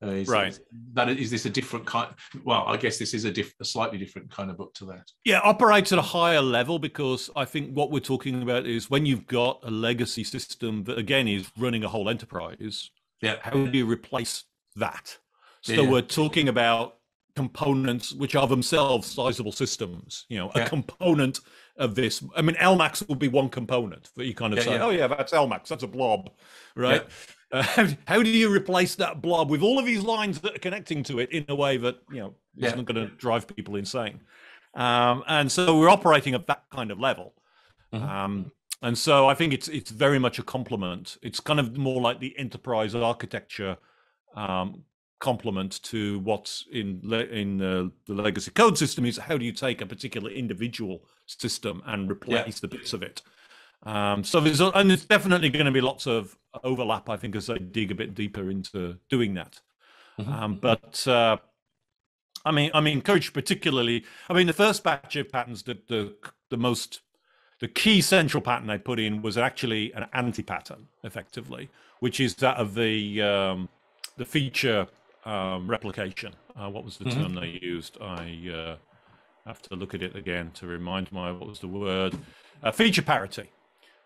Uh, is, right. Is, that is this a different kind? Well, I guess this is a, diff, a slightly different kind of book to that. Yeah, operates at a higher level because I think what we're talking about is when you've got a legacy system that again is running a whole enterprise. Yeah. How do you replace that? So yeah. we're talking about components which are themselves sizable systems. You know, yeah. a component of this. I mean, LMAX would be one component that you kind of yeah, say, oh yeah, that's LMAX, that's a blob, right? Uh, how, how, do you replace that blob with all of these lines that are connecting to it in a way that you know isn't going to drive people insane? Um, and so we're operating at that kind of level. Mm-hmm. Um, and so I think it's it's very much a complement. It's kind of more like the enterprise architecture um, complement to what's in le- in uh, the legacy code system. Is how do you take a particular individual system and replace yeah. the bits of it? Um, so there's and there's definitely going to be lots of overlap, I think, as they dig a bit deeper into doing that. Mm-hmm. Um, but uh, I mean, I mean, encouraged particularly. I mean, the first batch of patterns, that the, the most the key central pattern they put in was actually an anti-pattern, effectively, which is that of the um, the feature um, replication. Uh, what was the mm-hmm. term they used? I uh, have to look at it again to remind my what was the word? Uh, feature parity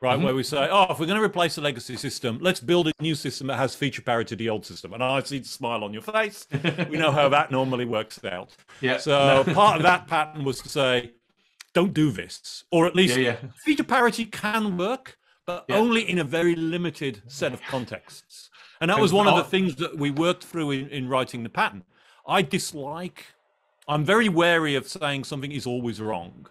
right? Mm-hmm. Where we say, oh, if we're going to replace the legacy system, let's build a new system that has feature parity to the old system. And I see the smile on your face. we know how that normally works out. Yeah. So part of that pattern was to say, don't do this, or at least yeah, yeah. feature parity can work, but yeah. only in a very limited set of contexts. And that was one of the things that we worked through in, in writing the pattern. I dislike. I'm very wary of saying something is always wrong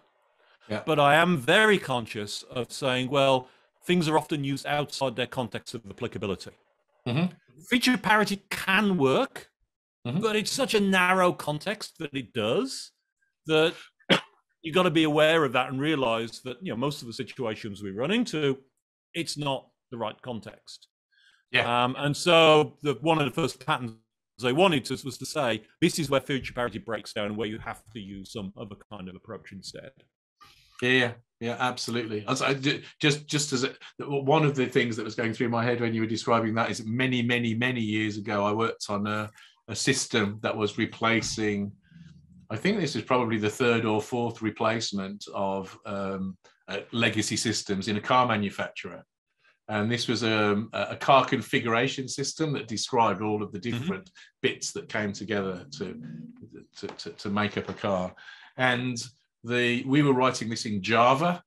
yeah. But I am very conscious of saying, well, things are often used outside their context of applicability. Mm-hmm. Feature parity can work, mm-hmm. but it's such a narrow context that it does that you've got to be aware of that and realize that you know most of the situations we run into, it's not the right context. Yeah. Um, and so the one of the first patterns they wanted to, was to say this is where feature parity breaks down, where you have to use some other kind of approach instead. Yeah, yeah, absolutely. I, just, just as a, one of the things that was going through my head when you were describing that is many, many, many years ago, I worked on a, a system that was replacing. I think this is probably the third or fourth replacement of um, uh, legacy systems in a car manufacturer. And this was a, a, car configuration system that described all of the mm-hmm. different mm-hmm. bits that came together to, to, to, to, make up a car. And the we were writing this in Java,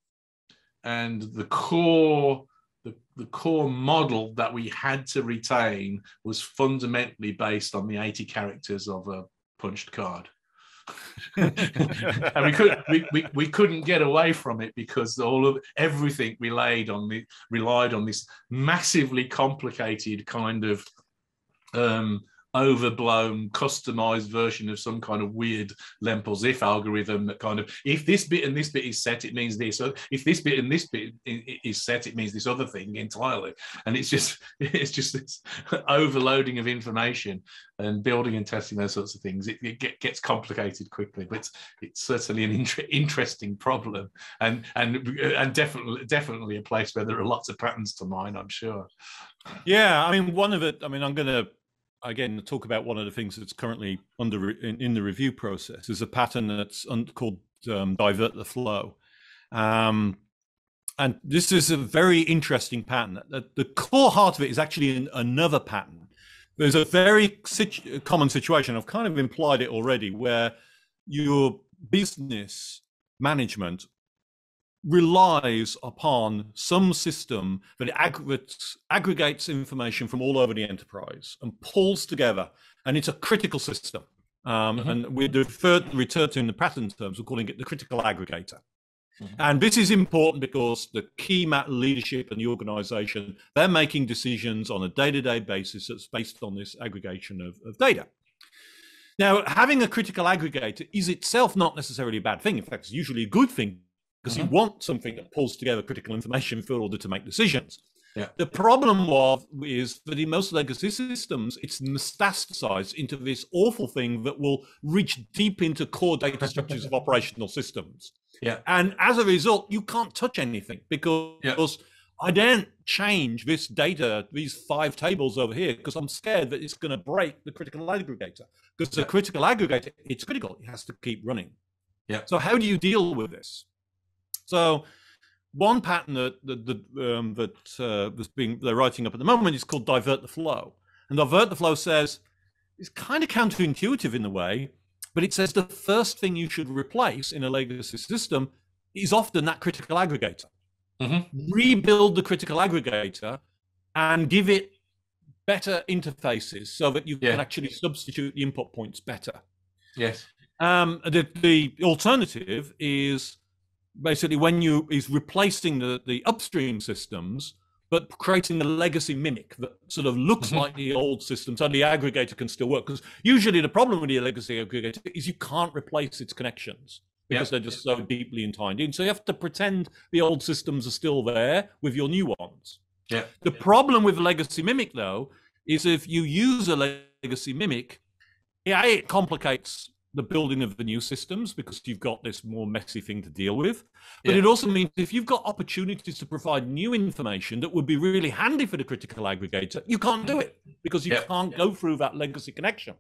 and the core the, the core model that we had to retain was fundamentally based on the 80 characters of a punched card. and we could we, we, we couldn't get away from it because all of everything relied on the relied on this massively complicated kind of um, overblown customized version of some kind of weird Lempel-Ziv algorithm that kind of if this bit and this bit is set it means this. If this bit and this bit is set it means this other thing entirely. And it's just it's just this overloading of information and building and testing those sorts of things. It, it gets complicated quickly but it's, it's certainly an inter- interesting problem and and and definitely definitely a place where there are lots of patterns to mine i'm sure. Yeah i mean one of it i mean i'm going to again talk about one of the things that's currently under in, in the review process is a pattern that's un, called um, divert the flow. Um, and this is a very interesting pattern. The, the core heart of it is actually in another pattern. There's a very situ- common situation i've kind of implied it already where your business management relies upon some system that aggregates, aggregates information from all over the enterprise and pulls together. And it's a critical system. Um, mm-hmm. And we refer, refer to in the pattern terms, we're calling it the critical aggregator. Mm-hmm. And this is important because the key leadership and the organization, they're making decisions on a day to day basis that's based on this aggregation of, of data. Now, having a critical aggregator is itself not necessarily a bad thing. In fact, it's usually a good thing because mm-hmm. you want something that pulls together critical information in order to make decisions. Yeah. The problem was is that in most legacy systems, it's metastasized into this awful thing that will reach deep into core data structures of operational systems. Yeah. And as a result, you can't touch anything because yeah. I don't change this data, these five tables over here, because I'm scared that it's going to break the critical aggregator. Because yeah. the critical aggregator, it's critical. It has to keep running. Yeah. So how do you deal with this? So one pattern that that, um, that uh, was being they're writing up at the moment is called divert the flow, and divert the flow says it's kind of counterintuitive in a way, but it says the first thing you should replace in a legacy system is often that critical aggregator. Mm-hmm. Rebuild the critical aggregator and give it better interfaces so that you yeah. can actually substitute the input points better. Yes. Um, the, the alternative is basically when you is replacing the, the upstream systems but creating a legacy mimic that sort of looks mm-hmm. like the old system so the aggregator can still work. Because usually the problem with the legacy aggregator is you can't replace its connections because they're just so deeply entwined in. So you have to pretend the old systems are still there with your new ones. Yeah. The problem with legacy mimic though is if you use a legacy mimic yeah, it complicates the building of the new systems because you've got this more messy thing to deal with. But yeah. it also means if you've got opportunities to provide new information that would be really handy for the critical aggregator, you can't do it because you yeah. can't yeah. go through that legacy connection.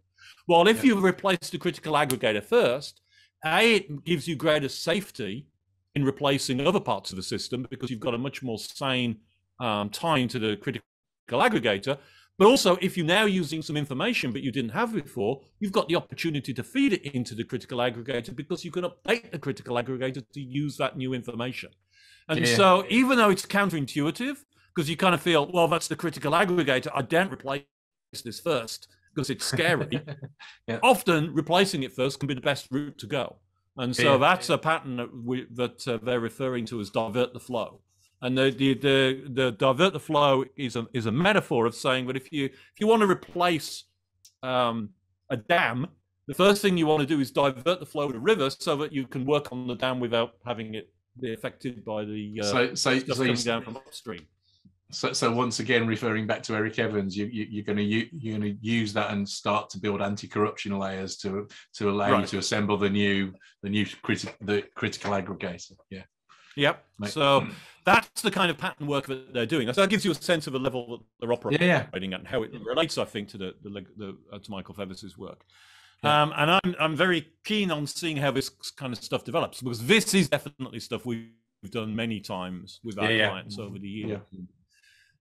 Well, if you replace the critical aggregator first, A, it gives you greater safety in replacing other parts of the system because you've got a much more sane um, tie to the critical aggregator. But also, if you're now using some information but you didn't have before, you've got the opportunity to feed it into the critical aggregator because you can update the critical aggregator to use that new information. And yeah. so, even though it's counterintuitive, because you kind of feel, well, that's the critical aggregator, I don't replace this first because it's scary. yeah. Often, replacing it first can be the best route to go. And so, yeah. that's a pattern that, we, that uh, they're referring to as divert the flow. And the, the, the, the divert the flow is a, is a metaphor of saying that if you, if you want to replace um, a dam, the first thing you want to do is divert the flow of the river so that you can work on the dam without having it be affected by the uh, so, so, stuff so coming down from upstream. So, so once again, referring back to Eric Evans, you, you, are going to you're going to use that and start to build anti-corruption layers to to allow right. you to assemble the new the new critical the critical aggregator. Yeah. Yep. So that's the kind of pattern work that they're doing. So that gives you a sense of a level that they're operating yeah, yeah. at and how it relates, I think, to the, the, the uh, to Michael Feathers's work. Yeah. Um, and I'm I'm very keen on seeing how this kind of stuff develops because this is definitely stuff we've done many times with our clients over the years.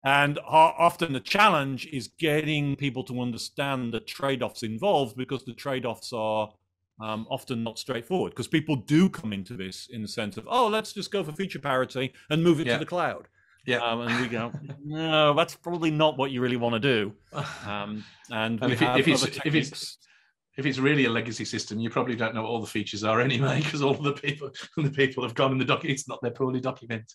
And often the challenge is getting people to understand the trade offs involved because the trade offs are um, often not straightforward because people do come into this in the sense of, oh, let's just go for feature parity and move it yeah. to the cloud. Yeah. Um, and we go, no, that's probably not what you really want to do. Um, and, and if, it, if, it's, if, it's, if it's really a legacy system, you probably don't know what all the features are anyway, because all the people the people have gone in the doc. It's not they're poorly documented.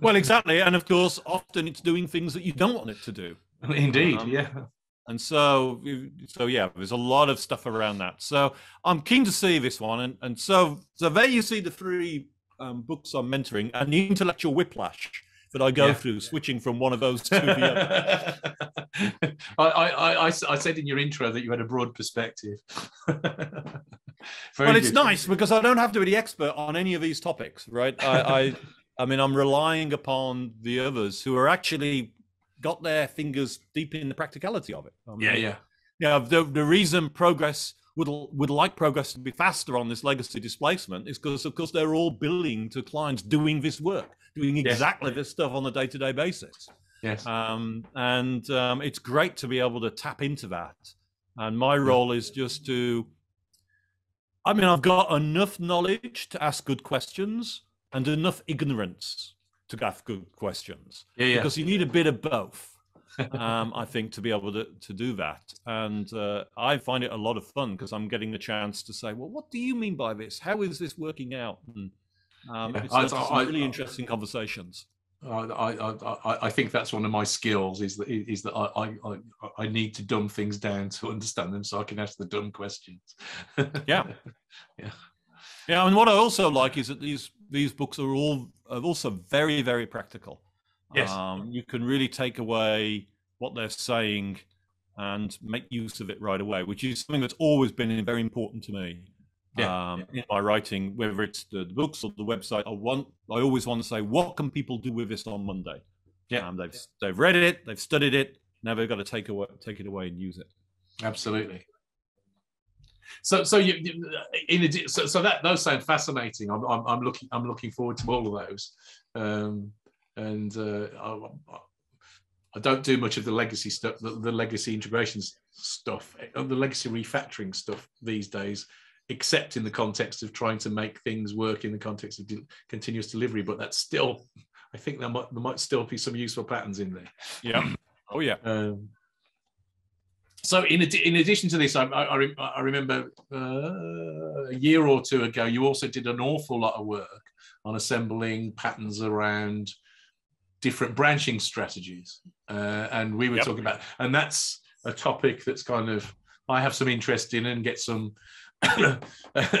well, exactly, and of course, often it's doing things that you don't want it to do. Indeed, um, yeah. And so, so yeah, there's a lot of stuff around that. So I'm keen to see this one, and and so so there you see the three um, books on mentoring and the intellectual whiplash that I go yeah. through switching from one of those to the other. I, I, I, I, said in your intro that you had a broad perspective. well, it's nice because I don't have to be the expert on any of these topics, right? I, I, I mean, I'm relying upon the others who are actually got their fingers deep in the practicality of it. I mean, yeah, yeah. Yeah, the, the reason progress would would like progress to be faster on this legacy displacement is because, of course, they're all billing to clients doing this work doing exactly yes. this stuff on a day to day basis. Yes. Um, and um, it's great to be able to tap into that. And my role is just to, I mean, I've got enough knowledge to ask good questions and enough ignorance to ask good questions. Yeah, yeah. Because you need a bit of both. um, I think to be able to, to do that. And uh, I find it a lot of fun because I'm getting the chance to say, well, what do you mean by this? How is this working out? And um, yeah. it's I, I, really I, interesting conversations. I, I, I think that's one of my skills is that is that I, I I need to dumb things down to understand them so I can ask the dumb questions. yeah, yeah, yeah. And what I also like is that these these books are all are also very very practical. Yes, um, you can really take away what they're saying and make use of it right away, which is something that's always been very important to me yeah, um, yeah. in my writing, whether it's the, the, books or the website. I want, I always want to say, what can people do with this on Monday? Yeah, um, they've they've read it, they've studied it. Now they've got to take away, take it away and use it. Absolutely. So, so you, in so, so that those sound fascinating. I'm, I'm, I'm, looking, I'm looking forward to all of those. Um, and uh, I, I, don't do much of the legacy stuff, the, the legacy integrations stuff, the legacy refactoring stuff these days except in the context of trying to make things work in the context of de- continuous delivery. But that's still, I think there might there might still be some useful patterns in there. Yeah. Oh yeah. Um, so in, ad- in addition to this, I, I, I remember uh, a year or two ago, you also did an awful lot of work on assembling patterns around different branching strategies. Uh, and we were yep. talking about, and that's a topic that's kind of, I have some interest in and get some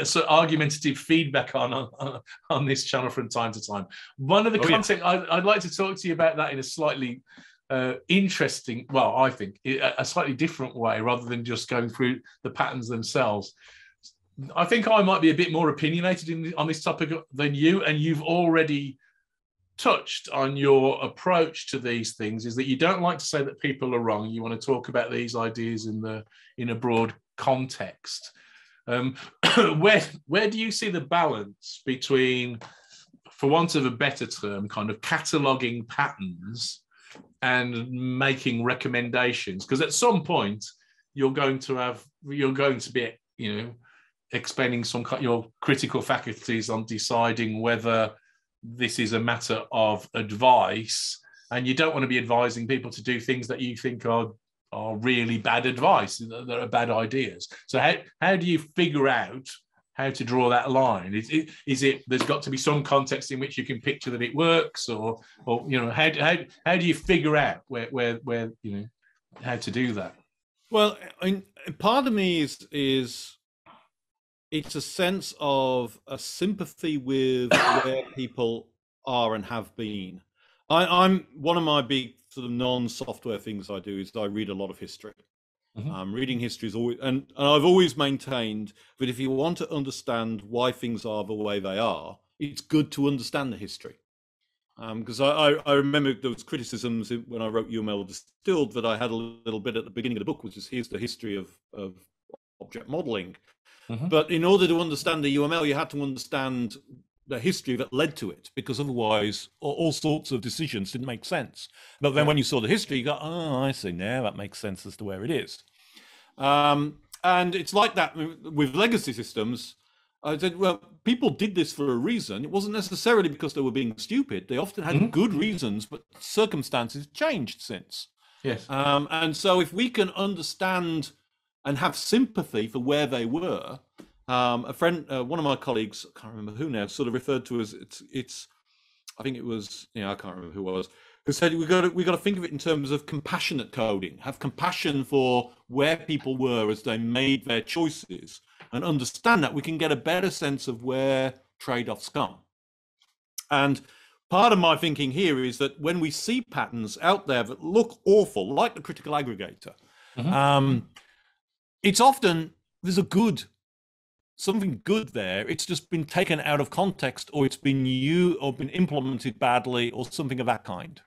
so argumentative feedback on, on, on this channel from time to time. One of the oh, content yeah. I, would like to talk to you about that in a slightly uh, interesting, well, I think a slightly different way, rather than just going through the patterns themselves. I think I might be a bit more opinionated in, on this topic than you, and you've already touched on your approach to these things. Is that you don't like to say that people are wrong. You want to talk about these ideas in the in a broad context. Um, where where do you see the balance between, for want of a better term, kind of cataloging patterns and making recommendations? Because at some point you're going to have you're going to be you know expending some your critical faculties on deciding whether this is a matter of advice and you don't want to be advising people to do things that you think are are really bad advice that are bad ideas so how, how do you figure out how to draw that line. Is it is it there's got to be some context in which you can picture that it works or or you know how, how, how do you figure out where where where you know how to do that? Well I mean, part of me is is it's a sense of a sympathy with where people are and have been. I, i'm one of my big sort of non-software things I do is I read a lot of history. Mm-hmm. Um, reading history is always, and, and I've always maintained that if you want to understand why things are the way they are, it's good to understand the history. Because um, I, I, remember those criticisms when I wrote UML Distilled that I had a little bit at the beginning of the book, which is here's the history of, of object modeling. Mm-hmm. But in order to understand the UML, you had to understand the history that led to it, because otherwise all, sorts of decisions didn't make sense. But then when you saw the history, you go, oh, I see now that makes sense as to where it is. Um, and it's like that with legacy systems. I said, well, people did this for a reason. It wasn't necessarily because they were being stupid. They often had mm-hmm. good reasons, but circumstances changed since. Yes. Um, and so if we can understand and have sympathy for where they were, um, a friend, uh, one of my colleagues, I can't remember who now, sort of referred to as it's, it's, I think it was, you know, I can't remember who it was, who said we got to, we got to think of it in terms of compassionate coding, have compassion for where people were as they made their choices, and understand that we can get a better sense of where trade-offs come. And part of my thinking here is that when we see patterns out there that look awful, like the critical aggregator, mm-hmm. um, it's often there's a good something good there. It's just been taken out of context, or it's been you or been implemented badly, or something of that kind.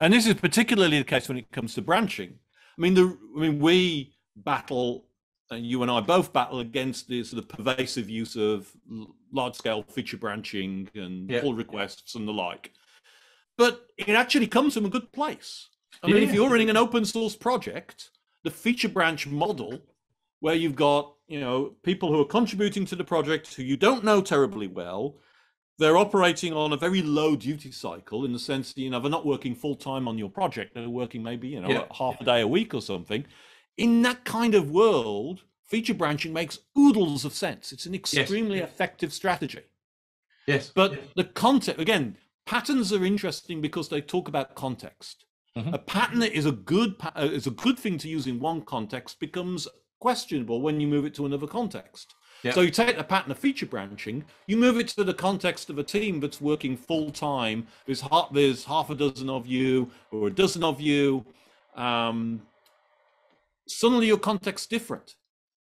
And this is particularly the case when it comes to branching. I mean, the I mean, we battle, and you and I both battle against the sort of pervasive use of large-scale feature branching and yeah. pull requests and the like. But it actually comes from a good place. I mean, if you're running an open source project, the feature branch model, where you've got you know, people who are contributing to the project who you don't know terribly well. They're operating on a very low duty cycle in the sense that, you know, they're not working full time on your project. They're working maybe, you know, yeah. half a day a week or something. In that kind of world, feature branching makes oodles of sense. It's an extremely yes. effective strategy. Yes. But yes. the context, again, patterns are interesting because they talk about context. Mm-hmm. A pattern that is a good uh, is a good thing to use in one context becomes questionable when you move it to another context. So you take the pattern of feature branching, you move it to the context of a team that's working full time. There's half, there's half a dozen of you or a dozen of you. Um, suddenly your context's different.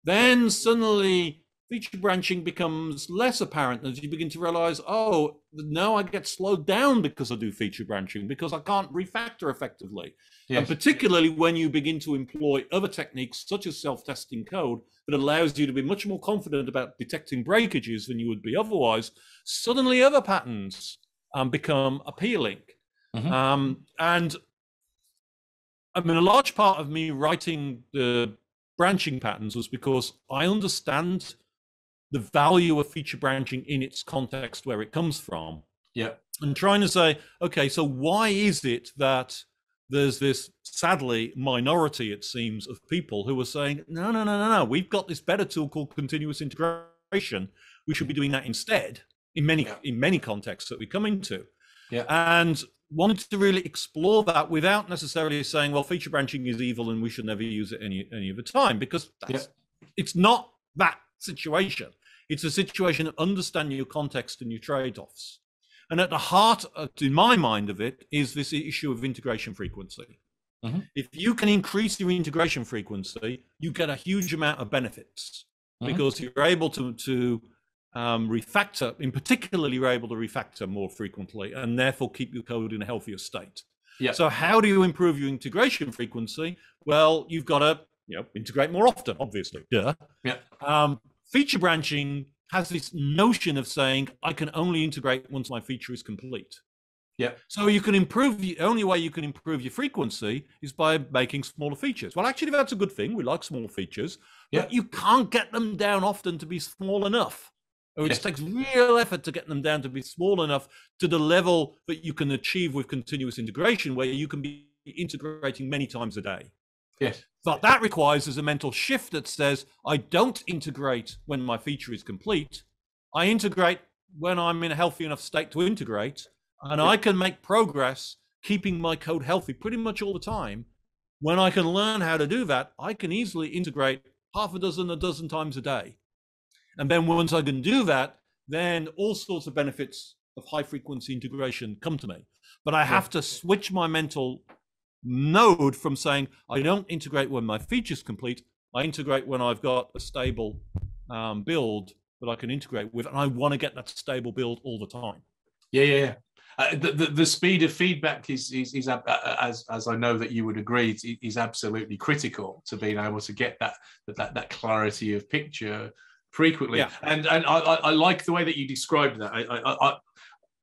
Then suddenly feature branching becomes less apparent as you begin to realize, oh, now I get slowed down because I do feature branching because I can't refactor effectively. Yes. And particularly when you begin to employ other techniques such as self-testing code that allows you to be much more confident about detecting breakages than you would be otherwise, suddenly other patterns um, become appealing. Mm-hmm. Um, and I mean, a large part of me writing the branching patterns was because I understand the value of feature branching in its context where it comes from. Yeah. And trying to say, okay, so why is it that there's this sadly minority, it seems, of people who are saying, no, no, no, no, no, we've got this better tool called continuous integration. We should be doing that instead in many yeah. in many contexts that we come into. Yeah. And wanted to really explore that without necessarily saying, well, feature branching is evil and we should never use it any any other time, because yeah. it's not that situation. It's a situation of understanding your context and your trade-offs. And at the heart, of, in my mind, of it is this issue of integration frequency. Mm-hmm. If you can increase your integration frequency, you get a huge amount of benefits mm-hmm. because you're able to to um, refactor. In particularly, you're able to refactor more frequently, and therefore keep your code in a healthier state. Yeah. So, how do you improve your integration frequency? Well, you've got to you know integrate more often, obviously. Yeah. Yeah. Um, feature branching has this notion of saying I can only integrate once my feature is complete. Yeah. So you can improve the only way you can improve your frequency is by making smaller features. Well, actually, that's a good thing. We like small features, yeah. but you can't get them down often to be small enough. Or it takes real effort to get them down to be small enough to the level that you can achieve with continuous integration, where you can be integrating many times a day. Yes. But that requires a mental shift that says, I don't integrate when my feature is complete. I integrate when I'm in a healthy enough state to integrate. And I can make progress keeping my code healthy pretty much all the time. When I can learn how to do that, I can easily integrate half a dozen, a dozen times a day. And then once I can do that, then all sorts of benefits of high frequency integration come to me. But I have to switch my mental node from saying I don't integrate when my feature's complete. I integrate when I've got a stable um, build that I can integrate with, and I want to get that stable build all the time. Yeah, yeah, yeah. Uh, the, the, the speed of feedback is is, is uh, uh, as as I know that you would agree is, is absolutely critical to being able to get that that that clarity of picture frequently. Yeah. And and I, I like the way that you described that. I I I,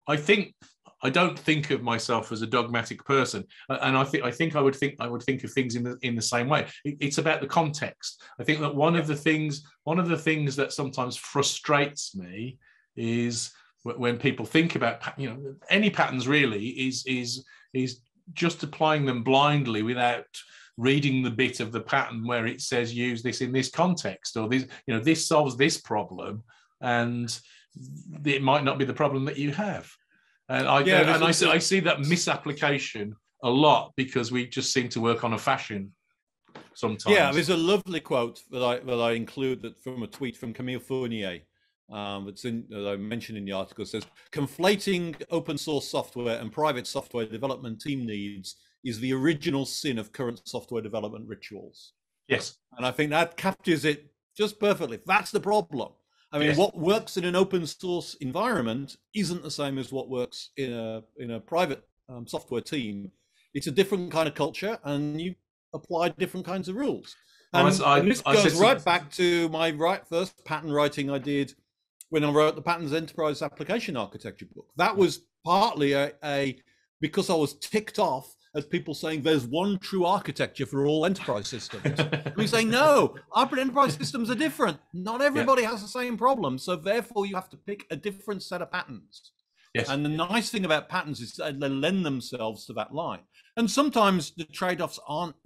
I think I don't think of myself as a dogmatic person, and I think I think I would think I would think of things in the in the same way. it's about the context. I think that one of the things one of the things that sometimes frustrates me is when people think about you know any patterns really is is is just applying them blindly without reading the bit of the pattern where it says use this in this context or this you know this solves this problem and it might not be the problem that you have and i yeah, and I, see, I see that misapplication a lot because we just seem to work on a fashion sometimes yeah there's a lovely quote that i that i include that from a tweet from camille fournier um, it's in, as I mentioned in the article, it says conflating open source software and private software development team needs is the original sin of current software development rituals. Yes. And I think that captures it just perfectly. That's the problem. I mean, yes. what works in an open source environment isn't the same as what works in a in a private um, software team. It's a different kind of culture, and you apply different kinds of rules. And, I, and this I, goes I right back to my right first pattern writing I did when I wrote the Patterns Enterprise Application Architecture book. That was partly a, a because I was ticked off as people saying there's one true architecture for all enterprise systems. we say no, our enterprise systems are different. Not everybody yeah. has the same problem, so therefore you have to pick a different set of patterns. Yes. And the nice thing about patterns is they lend themselves to that line. And sometimes the trade-offs aren't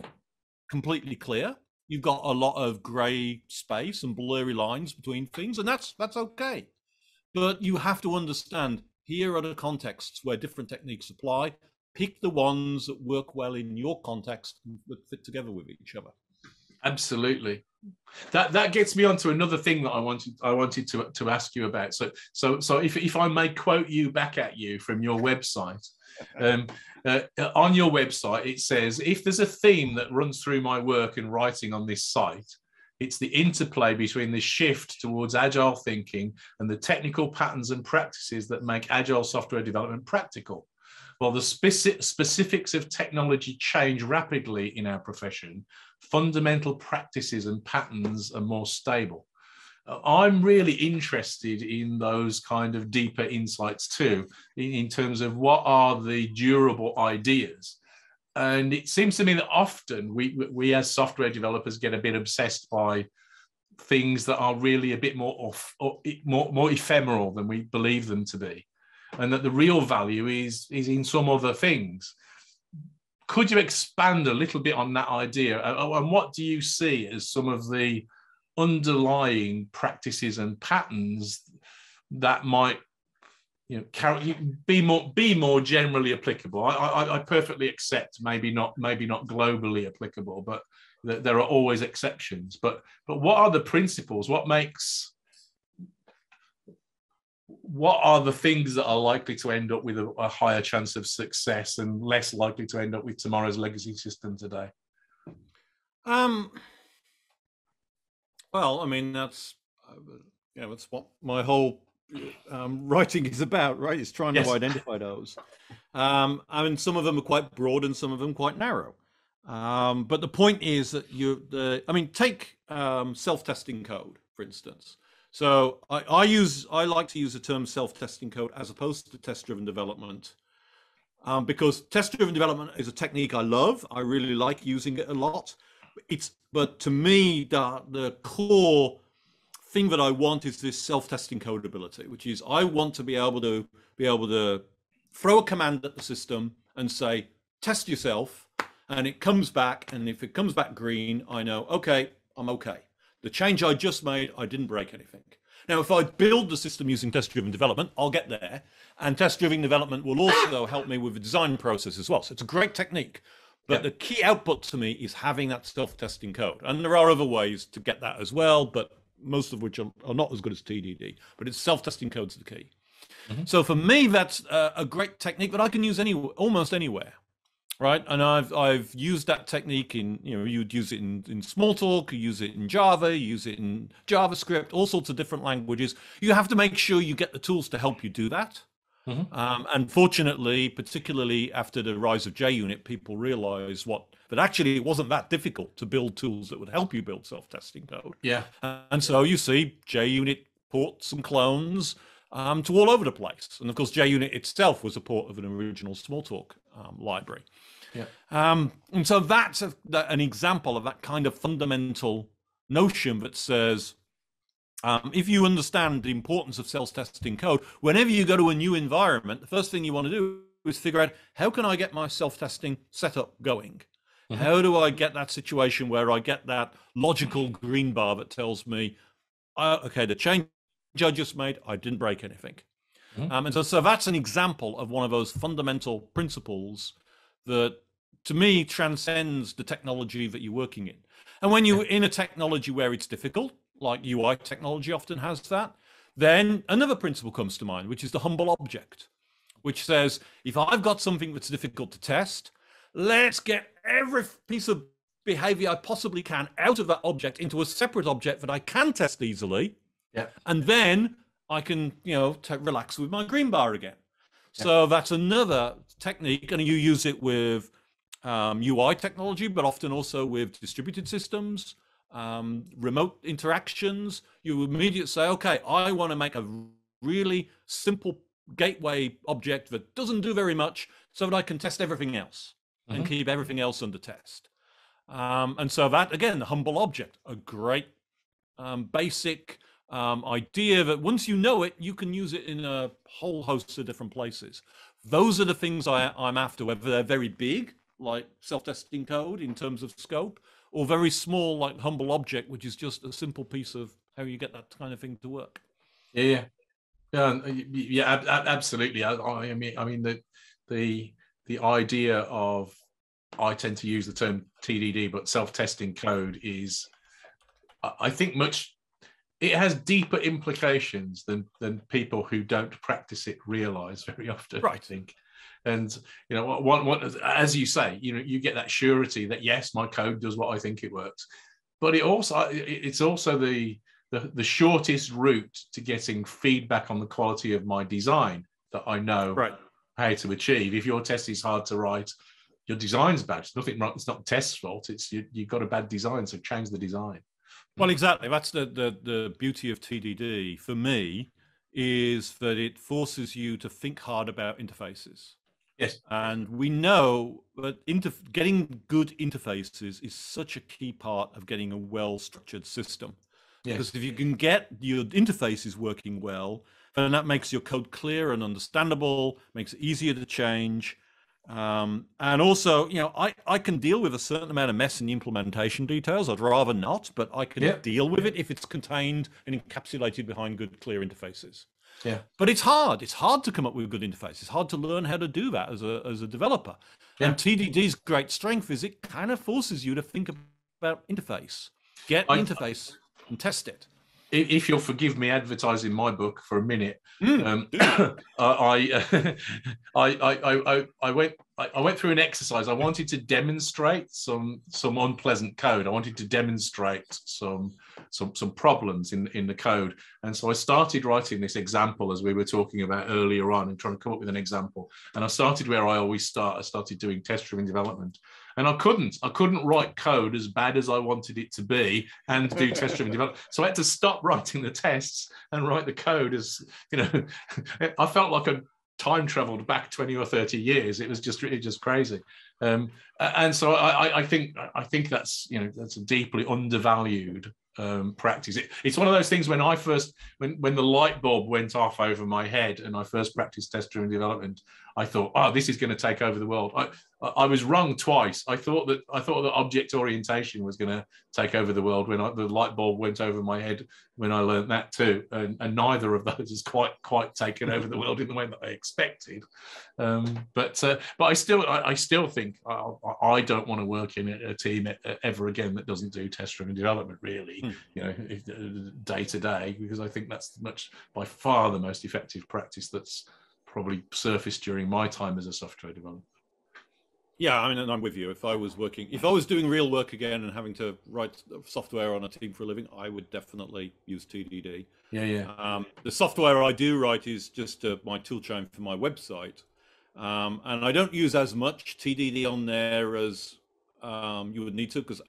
completely clear you've got a lot of grey space and blurry lines between things, and that's that's okay. But you have to understand here are the contexts where different techniques apply. Pick the ones that work well in your context and fit together with each other. Absolutely. That that gets me on to another thing that I wanted I wanted to, to ask you about. So so so if, if I may quote you back at you from your website, um, uh, on your website, it says if there's a theme that runs through my work and writing on this site, it's the interplay between the shift towards agile thinking and the technical patterns and practices that make agile software development practical. While the specific, specifics of technology change rapidly in our profession, fundamental practices and patterns are more stable. Uh, I'm really interested in those kind of deeper insights too, in, in, terms of what are the durable ideas. And it seems to me that often we, we as software developers get a bit obsessed by things that are really a bit more off, or more, more ephemeral than we believe them to be. And that the real value is, is in some other things. Could you expand a little bit on that idea? Uh, uh, and what do you see as some of the underlying practices and patterns that might you know be more be more generally applicable I, I, I perfectly accept maybe not maybe not globally applicable but th- there are always exceptions but but what are the principles what makes what are the things that are likely to end up with a, a higher chance of success and less likely to end up with tomorrow's legacy system today um well, I mean, that's uh, you know, that's what my whole um, writing is about, right? It's trying yes. to identify those. Um, I mean, some of them are quite broad and some of them quite narrow. Um, but the point is that you, the, I mean, take um, self-testing code, for instance. So I, I, use, I like to use the term self-testing code as opposed to test-driven development, um, because test-driven development is a technique I love. I really like using it a lot it's but to me the the core thing that I want is this self-testing code ability, which is I want to be able to be able to throw a command at the system and say test yourself, and it comes back, and if it comes back green, I know okay, I'm okay. The change I just made, I didn't break anything. Now, if I build the system using test-driven development, I'll get there, and test-driven development will also help me with the design process as well. So it's a great technique. But the key output to me is having that self-testing code. And there are other ways to get that as well, but most of which are, are not as good as TDD. But it's self-testing code's the key. Mm-hmm. So for me, that's a, a, great technique that I can use any almost anywhere. Right? And I've I've used that technique in you know you'd use it in in Smalltalk, you use it in Java, you use it in JavaScript, all sorts of different languages. You have to make sure you get the tools to help you do that. Mm-hmm. Um, and fortunately, particularly after the rise of JUnit, people realized what that actually it wasn't that difficult to build tools that would help you build self-testing code. Yeah. And so you see JUnit ports and clones um, to all over the place. And of course, JUnit itself was a port of an original Smalltalk um, library. Yeah. Um, and so that's a, an example of that kind of fundamental notion that says um, if you understand the importance of self-testing code, whenever you go to a new environment, the first thing you want to do is figure out how can I get my self-testing setup going? Mm-hmm. How do I get that situation where I get that logical green bar that tells me, uh, okay, the change I just made, I didn't break anything. Mm-hmm. Um, and so, so that's an example of one of those fundamental principles that to me transcends the technology that you're working in. And when you're in a technology where it's difficult, like UI technology often has that, then another principle comes to mind, which is the humble object, which says if I've got something that's difficult to test, let's get every piece of behavior I possibly can out of that object into a separate object that I can test easily. Yeah. And then I can, you know, t- relax with my green bar again. Yeah. So that's another technique, and you use it with um, UI technology, but often also with distributed systems, um, remote interactions. You immediately say, okay, I want to make a really simple gateway object that doesn't do very much so that I can test everything else mm-hmm. and keep everything else under test. Um, and so that, again, the humble object, a great um, basic um, idea that once you know it, you can use it in a whole host of different places. Those are the things I, I'm after, whether they're very big, like self-testing code in terms of scope, or very small, like humble object, which is just a simple piece of how you get that kind of thing to work. Yeah, yeah, yeah, uh, absolutely. I, I mean, I mean the the the idea of I tend to use the term TDD, but self-testing code is, I think, much. It has deeper implications than than people who don't practice it realize very often. Right. I think and you know what, what as you say you know you get that surety that yes my code does what i think it works but it also it's also the the, the shortest route to getting feedback on the quality of my design that i know right. how to achieve if your test is hard to write your design's bad it's nothing wrong it's not the test's fault it's you, you've got a bad design so change the design well mm. exactly that's the the, the beauty of tdd for me is that it forces you to think hard about interfaces Yes. And we know that inter- getting good interfaces is such a key part of getting a well structured system. Yes. Because if you can get your interfaces working well, then that makes your code clear and understandable, makes it easier to change. Um, and also, you know, I, I can deal with a certain amount of mess in the implementation details. I'd rather not, but I can deal with it if it's contained and encapsulated behind good, clear interfaces. Yeah. But it's hard. It's hard to come up with good interface. It's hard to learn how to do that as a as a developer. Yeah. And TDD's great strength is it kind of forces you to think about interface, get I, interface, and test it if you'll forgive me advertising my book for a minute, mm, um, I, I, I, I, I, went I went through an exercise. I wanted to demonstrate some some unpleasant code. I wanted to demonstrate some some some problems in in the code, and so I started writing this example as we were talking about earlier on, and trying to come up with an example. And I started where I always start. I started doing test-driven development, and I couldn't. I couldn't write code as bad as I wanted it to be and do test-driven development. So I had to stop writing the tests and write the code as you know. I felt like a time traveled back 20 or 30 years. It was just really just crazy. Um, and so I, I, think I think that's you know that's a deeply undervalued um, practice. It, it's one of those things when I first when when the light bulb went off over my head and I first practiced test driven development, I thought, oh, this is going to take over the world. I, I was wrong twice. I thought that I thought that object orientation was going to take over the world when I, the light bulb went over my head when I learned that too, and, and neither of those has quite quite taken over the world in the way that I expected. Um, but uh, but I still I, I still think I, I, don't want to work in a, a team ever again that doesn't do test driven development really, hmm. you know, uh, day to day because I think that's much by far the most effective practice that's probably surfaced during my time as a software developer. Yeah, I mean, and I'm with you. If I was working, if I was doing real work again and having to write software on a team for a living, I would definitely use TDD. Yeah, yeah. Um, the software I do write is just uh, my toolchain for my website, um, and I don't use as much TDD on there as um, you would need to because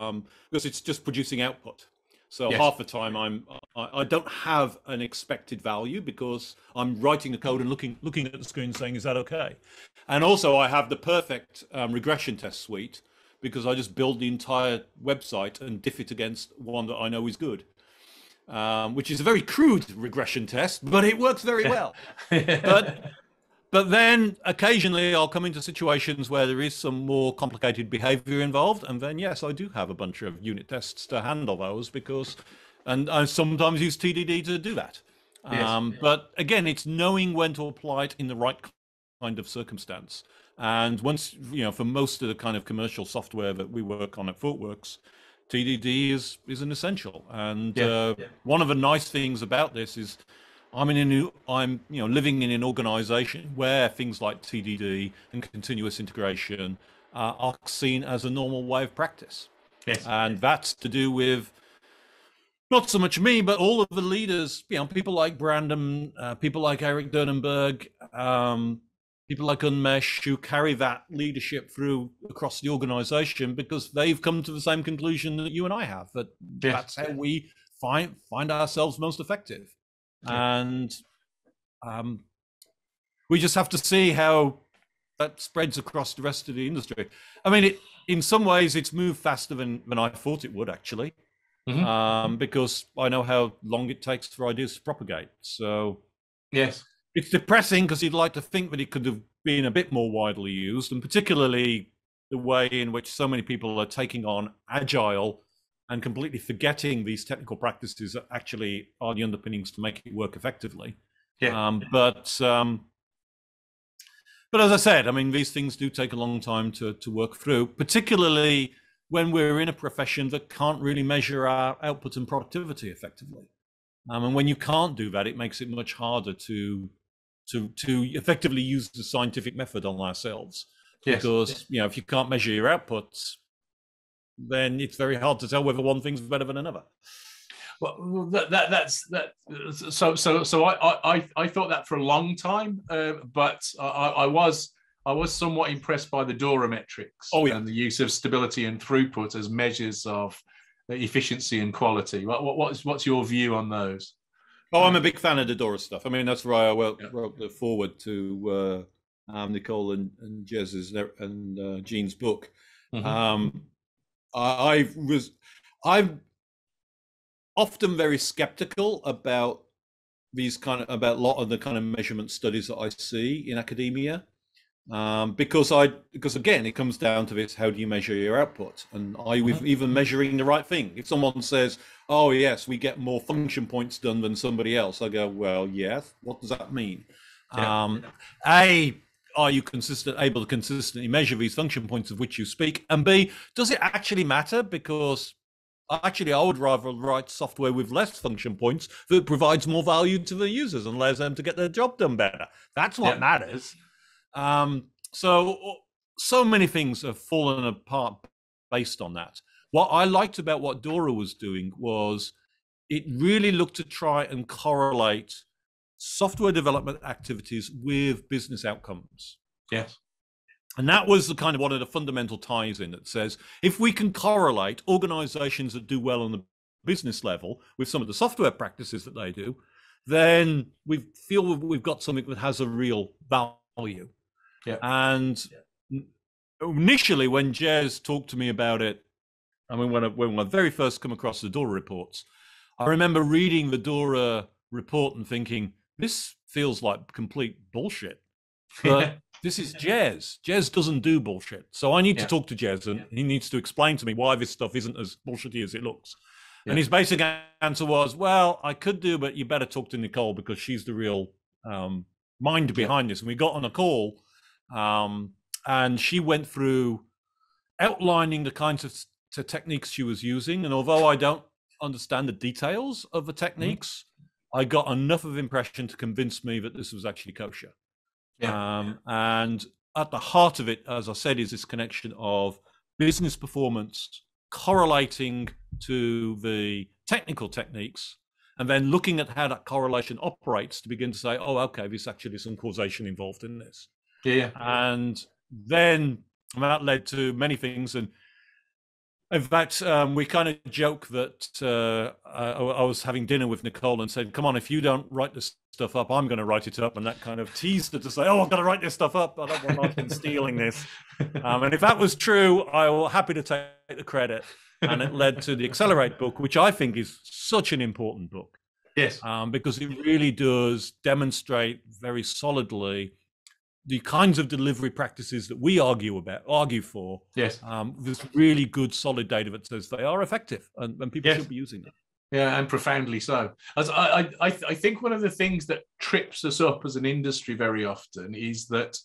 um, because it's just producing output. So yes. half the time I'm I, I, don't have an expected value because I'm writing the code and looking looking at the screen saying is that okay, and also I have the perfect um, regression test suite because I just build the entire website and diff it against one that I know is good, um, which is a very crude regression test, but it works very well. but but then occasionally I'll come into situations where there is some more complicated behavior involved. And then, yes, I do have a bunch of unit tests to handle those because, and I sometimes use TDD to do that. Yes. Um, but again, it's knowing when to apply it in the right kind of circumstance. And once, you know, for most of the kind of commercial software that we work on at ThoughtWorks, TDD is, is an essential. And yeah. Uh, yeah. one of the nice things about this is I'm in a new, I'm you know living in an organization where things like TDD and continuous integration uh, are seen as a normal way of practice. Yes. And that's to do with not so much me, but all of the leaders, you know, people like Brandon, uh, people like Erik Dörnenburg, um, people like Unmesh who carry that leadership through across the organization because they've come to the same conclusion that you and I have, that yes. that's how we find find ourselves most effective and um, we just have to see how that spreads across the rest of the industry. I mean, it, in some ways, it's moved faster than, than I thought it would actually, mm-hmm. um, because I know how long it takes for ideas to propagate. So, yes, it's depressing because you'd like to think that it could have been a bit more widely used, and particularly the way in which so many people are taking on agile and completely forgetting these technical practices that actually are the underpinnings to make it work effectively. Yeah. Um, but um, but as I said, I mean, these things do take a long time to to work through, particularly when we're in a profession that can't really measure our output and productivity effectively. Um, and when you can't do that, it makes it much harder to to to effectively use the scientific method on ourselves. Yes. Because you know, if you can't measure your outputs, then it's very hard to tell whether one thing's better than another. Well, that, that that's that. So so so I I I thought that for a long time, uh, but I, I was I was somewhat impressed by the Dora metrics oh, yeah. and the use of stability and throughput as measures of efficiency and quality. What, what, what's what's your view on those? Oh, I'm a big fan of the Dora stuff. I mean, that's why I wrote, yeah. wrote the foreword to uh, um, Nicole and, and Jez's and uh, Gene's book. Mm-hmm. Um, I was I'm often very skeptical about these kind of about a lot of the kind of measurement studies that I see in academia. Um, because I because again it comes down to this how do you measure your output and are you mm-hmm. even measuring the right thing if someone says oh yes we get more function points done than somebody else I go well yes what does that mean yeah. um, a are you consistent able to consistently measure these function points of which you speak? And b does it actually matter? Because actually i would rather write software with less function points that provides more value to the users and allows them to get their job done better. That's what yeah. matters. Um, so so many things have fallen apart based on that. What i liked about what dora was doing was it really looked to try and correlate software development activities with business outcomes. Yes. And that was the kind of one of the fundamental ties in that says if we can correlate organizations that do well on the business level with some of the software practices that they do, then we feel we've got something that has a real value. Yeah. And yeah. initially, when Jez talked to me about it, I mean, when I, when I very first come across the Dora reports, I remember reading the Dora report and thinking, this feels like complete bullshit. But this is Jez. Jez doesn't do bullshit. So I need yeah. to talk to Jez and yeah. he needs to explain to me why this stuff isn't as bullshitty as it looks. Yeah. And his basic answer was, well, I could do, but you better talk to Nicole because she's the real um, mind behind this. And we got on a call um, and she went through outlining the kinds of techniques she was using. And although I don't understand the details of the mm-hmm. techniques, I got enough of impression to convince me that this was actually kosher. Yeah. Um, and at the heart of it, as I said, is this connection of business performance correlating to the technical techniques and then looking at how that correlation operates to begin to say, oh, okay, there's actually some causation involved in this. Yeah. And then that led to many things. And in fact, um, we kind of joke that uh, I, I, was having dinner with Nicole and said, "Come on, if you don't write this stuff up, I'm going to write it up." And that kind of teased her to say, "Oh, I've got to write this stuff up. I don't want Martin stealing this." Um, and if that was true, I was happy to take the credit. And it led to the Accelerate book, which I think is such an important book. Yes, um, because it really does demonstrate very solidly the kinds of delivery practices that we argue about, argue for, yes, um, there's really good, solid data that says they are effective, and, and people yes. should be using them. Yeah, and profoundly so. As I, I, I think one of the things that trips us up as an industry very often is that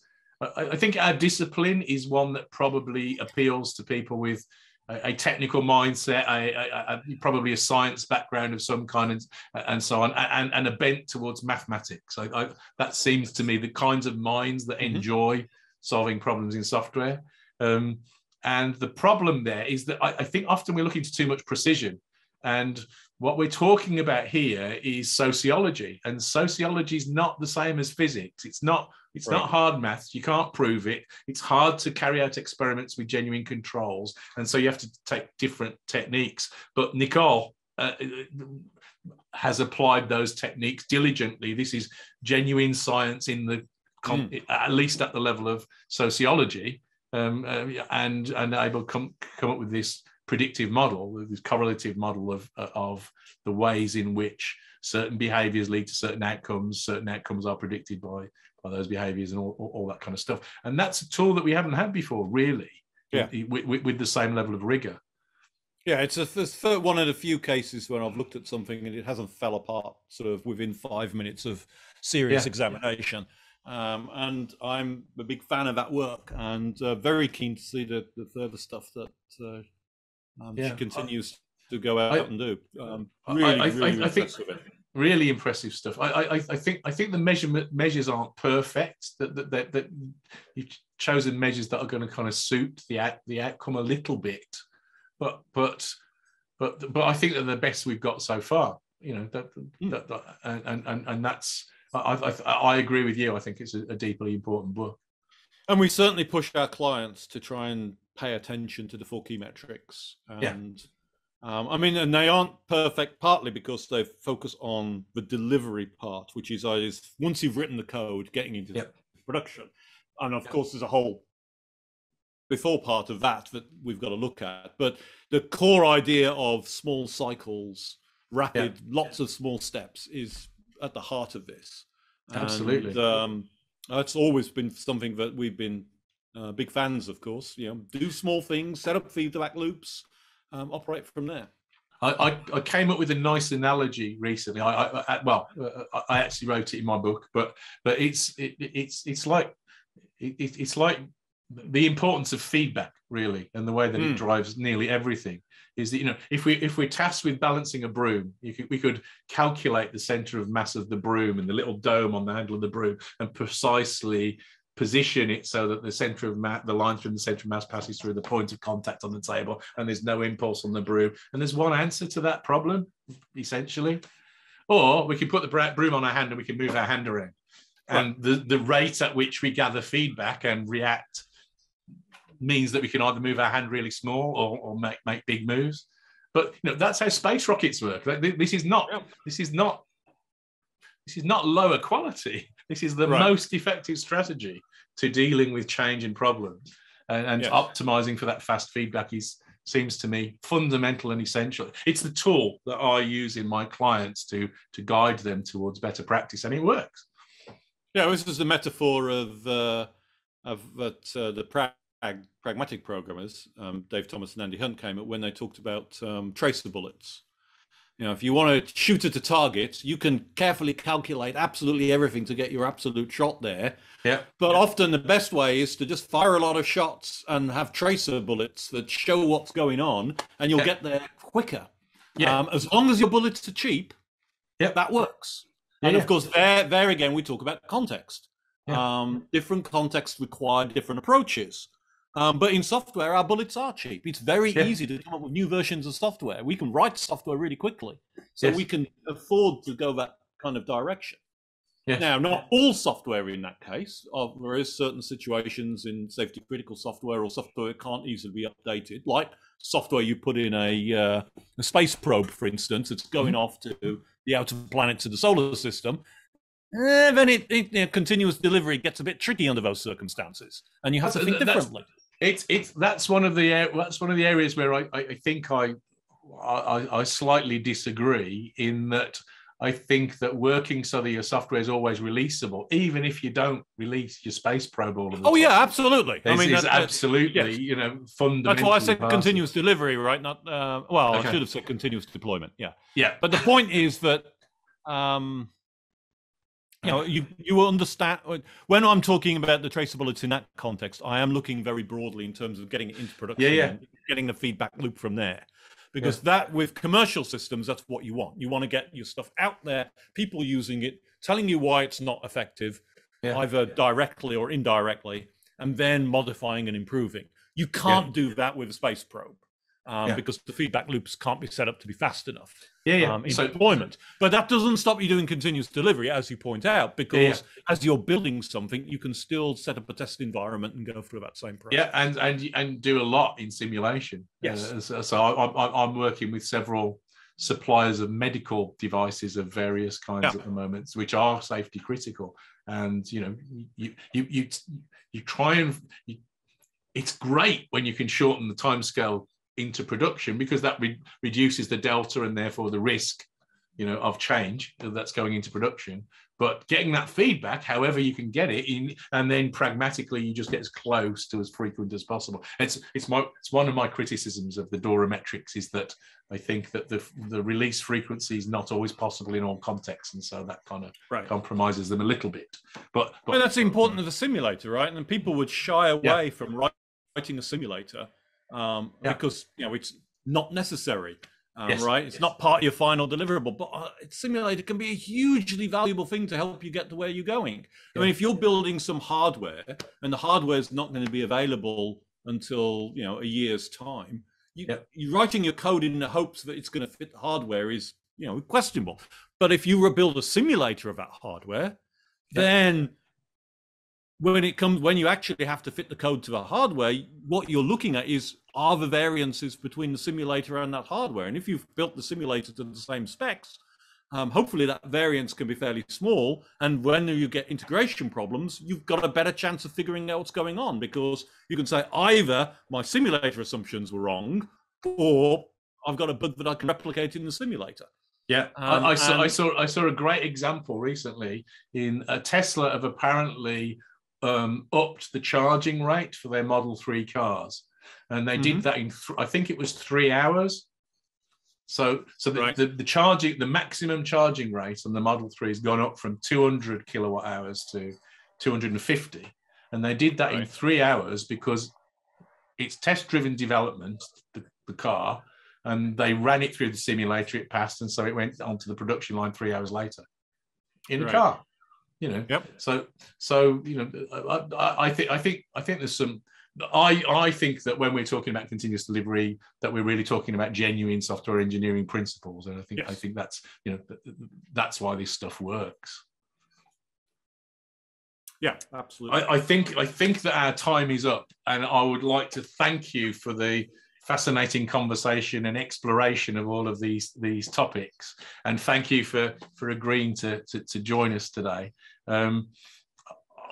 I, I think our discipline is one that probably appeals to people with a, a technical mindset, a, probably a science background of some kind, and, and so on, and, and a bent towards mathematics. I, that seems to me the kinds of minds that mm-hmm. enjoy solving problems in software. Um, and the problem there is that I, I think often we're looking to too much precision. And what we're talking about here is sociology, and sociology is not the same as physics. It's not it's right. not hard maths. You can't prove it. It's hard to carry out experiments with genuine controls. And so you have to take different techniques. But Nicole uh, has applied those techniques diligently. This is genuine science in the, mm. at least at the level of sociology, um, uh, and, and able to come, come up with this predictive model, this correlative model of, of the ways in which certain behaviors lead to certain outcomes, certain outcomes are predicted by by those behaviors and all, all, that kind of stuff. And that's a tool that we haven't had before, really, yeah. with, with, with the same level of rigor. Yeah, it's a, one of the few cases when I've looked at something and it hasn't fell apart sort of within five minutes of serious yeah. examination. Um, and I'm a big fan of that work and uh, very keen to see the, the further stuff that uh, um, yeah. she continues I, to go out I, and do. Um, really, I, really I, think, really impressive stuff. I, I, I think I think the measurement measures aren't perfect. That that, that, that you've chosen measures that are going to kind of suit the the outcome a little bit, but but but but I think they're the best we've got so far. You know that, mm. that, that and, and and that's I, I, I agree with you. I think it's a, a deeply important book. And we certainly push our clients to try and pay attention to the four key metrics and yeah. Um, I mean, and they aren't perfect partly because they focus on the delivery part, which is, is once you've written the code, getting into yep. production. And of yep. course, there's a whole before part of that that we've got to look at. But the core idea of small cycles, rapid, lots of small steps is at the heart of this. Absolutely. And, um, that's always been something that we've been uh, big fans, of course. You know, do small things, set up feedback loops um, operate from there. I, I, I, came up with a nice analogy recently. I, I well, uh, I actually wrote it in my book, but but it's it, it's it's like it, it's like the importance of feedback really, and the way that mm. it hmm. drives nearly everything is that you know if we if we're tasked with balancing a broom, could, we could calculate the center of mass of the broom and the little dome on the handle of the broom and precisely position it so that the center of mass, the line from the center of mass passes through the point of contact on the table and there's no impulse on the broom. And there's one answer to that problem, essentially. Or we can put the broom on our hand and we can move our hand around. And the, the rate at which we gather feedback and react means that we can either move our hand really small or, or make, make big moves. But you know, that's how space rockets work. This is not, this is not, this is not lower quality this is the right. most effective strategy to dealing with change and problems. And, and yes. optimizing for that fast feedback is seems to me fundamental and essential. It's the tool that I use in my clients to to guide them towards better practice, and it works. Yeah, this is the metaphor of uh, of that uh, the prag- pragmatic programmers, um, Dave Thomas and Andy Hunt came at when they talked about um, tracer bullets. You know, if you want to shoot at a target, you can carefully calculate absolutely everything to get your absolute shot there. Yeah. But yeah. often the best way is to just fire a lot of shots and have tracer bullets that show what's going on, and you'll yeah. get there quicker. Yeah. Um, as long as your bullets are cheap, yeah. that works. And of course, there, there again, we talk about context. Yeah. Um, different contexts require different approaches. Um, but in software, our bullets are cheap. It's very yeah. easy to come up with new versions of software. We can write software really quickly, so yes. we can afford to go that kind of direction. Yes. Now, not all software in that case. Uh, there is certain situations in safety critical software or software that can't easily be updated, like software you put in a, uh, a space probe, for instance. It's going mm-hmm. off to the outer planets of the solar system. Eh, then it, it you know, continuous delivery gets a bit tricky under those circumstances, and you have to think differently. It's it's that's one of the that's one of the areas where I, I think I, I I slightly disagree in that I think that working so that your software is always releasable, even if you don't release your space probe all of the Oh yeah, absolutely. I mean, it's absolutely yes. you know fundamental. That's why I said continuous delivery, right? Not uh, well, okay. I should have said continuous deployment. Yeah, yeah. But the point is that um, you know, you you understand when I'm talking about the traceability in that context. I am looking very broadly in terms of getting it into production, yeah, yeah. getting the feedback loop from there because yeah. that with commercial systems that's what you want you want to get your stuff out there people using it telling you why it's not effective yeah. either directly or indirectly and then modifying and improving you can't do that with a space probe um, yeah. because the feedback loops can't be set up to be fast enough yeah, yeah. Um, in so, deployment. But that doesn't stop you doing continuous delivery, as you point out, because yeah, as you're building something, you can still set up a test environment and go through that same process. Yeah, and and and do a lot in simulation. Yes. Uh, so, so I, am working with several suppliers of medical devices of various kinds yeah. at the moment, which are safety critical. And you know, you you you you try and you, it's great when you can shorten the time scale into production because that re- reduces the delta and therefore the risk you know of change that's going into production. But getting that feedback however you can get it in and then pragmatically you just get as close to as frequent as possible. It's it's my it's one of my criticisms of the dora metrics is that i think that the the release frequency is not always possible in all contexts and so that kind of right. compromises them a little bit. But, but well, that's important mm. of the simulator right? And people would shy away yeah. from writing a simulator um, yeah. because you know it's not necessary. Um, yes, right? It's yes. not part of your final deliverable, but uh, simulator can be a hugely valuable thing to help you get to where you're going. Yeah. I mean, if you're building some hardware and the hardware is not going to be available until you know a year's time, you, yeah. you're writing your code in the hopes that it's going to fit the hardware is you know questionable. But if you were build a simulator of that hardware, yeah. then when it comes when you actually have to fit the code to the hardware what you're looking at is are the variances between the simulator and that hardware? And if you've built the simulator to the same specs um, hopefully that variance can be fairly small. And when you get integration problems you've got a better chance of figuring out what's going on because you can say either my simulator assumptions were wrong or i've got a bug that i can replicate in the simulator. Yeah, um, I, I, saw, and... I saw I saw a great example recently in a Tesla of apparently um, upped the charging rate for their Model 3 cars. And they mm-hmm. did that in, th- I think it was three hours. So, so the, right. the, the, charging, the maximum charging rate on the Model 3 has gone up from 200 kilowatt hours to 250. And they did that right. in three hours because it's test driven development, the, the car, and they ran it through the simulator, it passed, and so it went onto the production line three hours later in the right. car you know yep. so so you know I, I, think i think i think there's some i i think that when we're talking about continuous delivery that we're really talking about genuine software engineering principles and i think yes. i think that's you know that's why this stuff works yeah absolutely I, I think i think that our time is up and i would like to thank you for the fascinating conversation and exploration of all of these these topics. And thank you for for agreeing to to, to join us today. Um,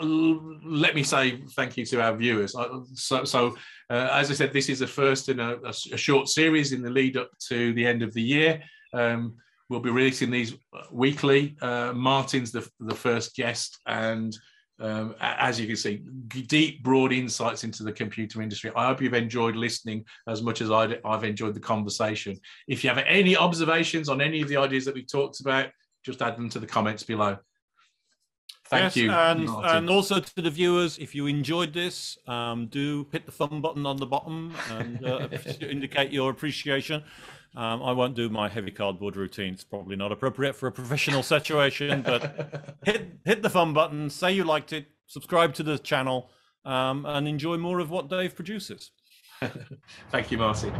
let me say thank you to our viewers. So, so uh, as I said, this is the first in a, a, short series in the lead up to the end of the year. Um, we'll be releasing these weekly. Uh, Martin's the, the first guest, and um, as you can see, deep, broad insights into the computer industry. I hope you've enjoyed listening as much as i have enjoyed the conversation. If you have any observations on any of the ideas that we've talked about, just add them to the comments below. Thank yes, you. And, and also to the viewers, if you enjoyed this, um, do hit the thumb button on the bottom and uh, indicate your appreciation. Um, I won't do my heavy cardboard routine. It's probably not appropriate for a professional situation, but hit hit the thumb button, say you liked it, subscribe to the channel, um, and enjoy more of what Dave produces. Thank you, Martin.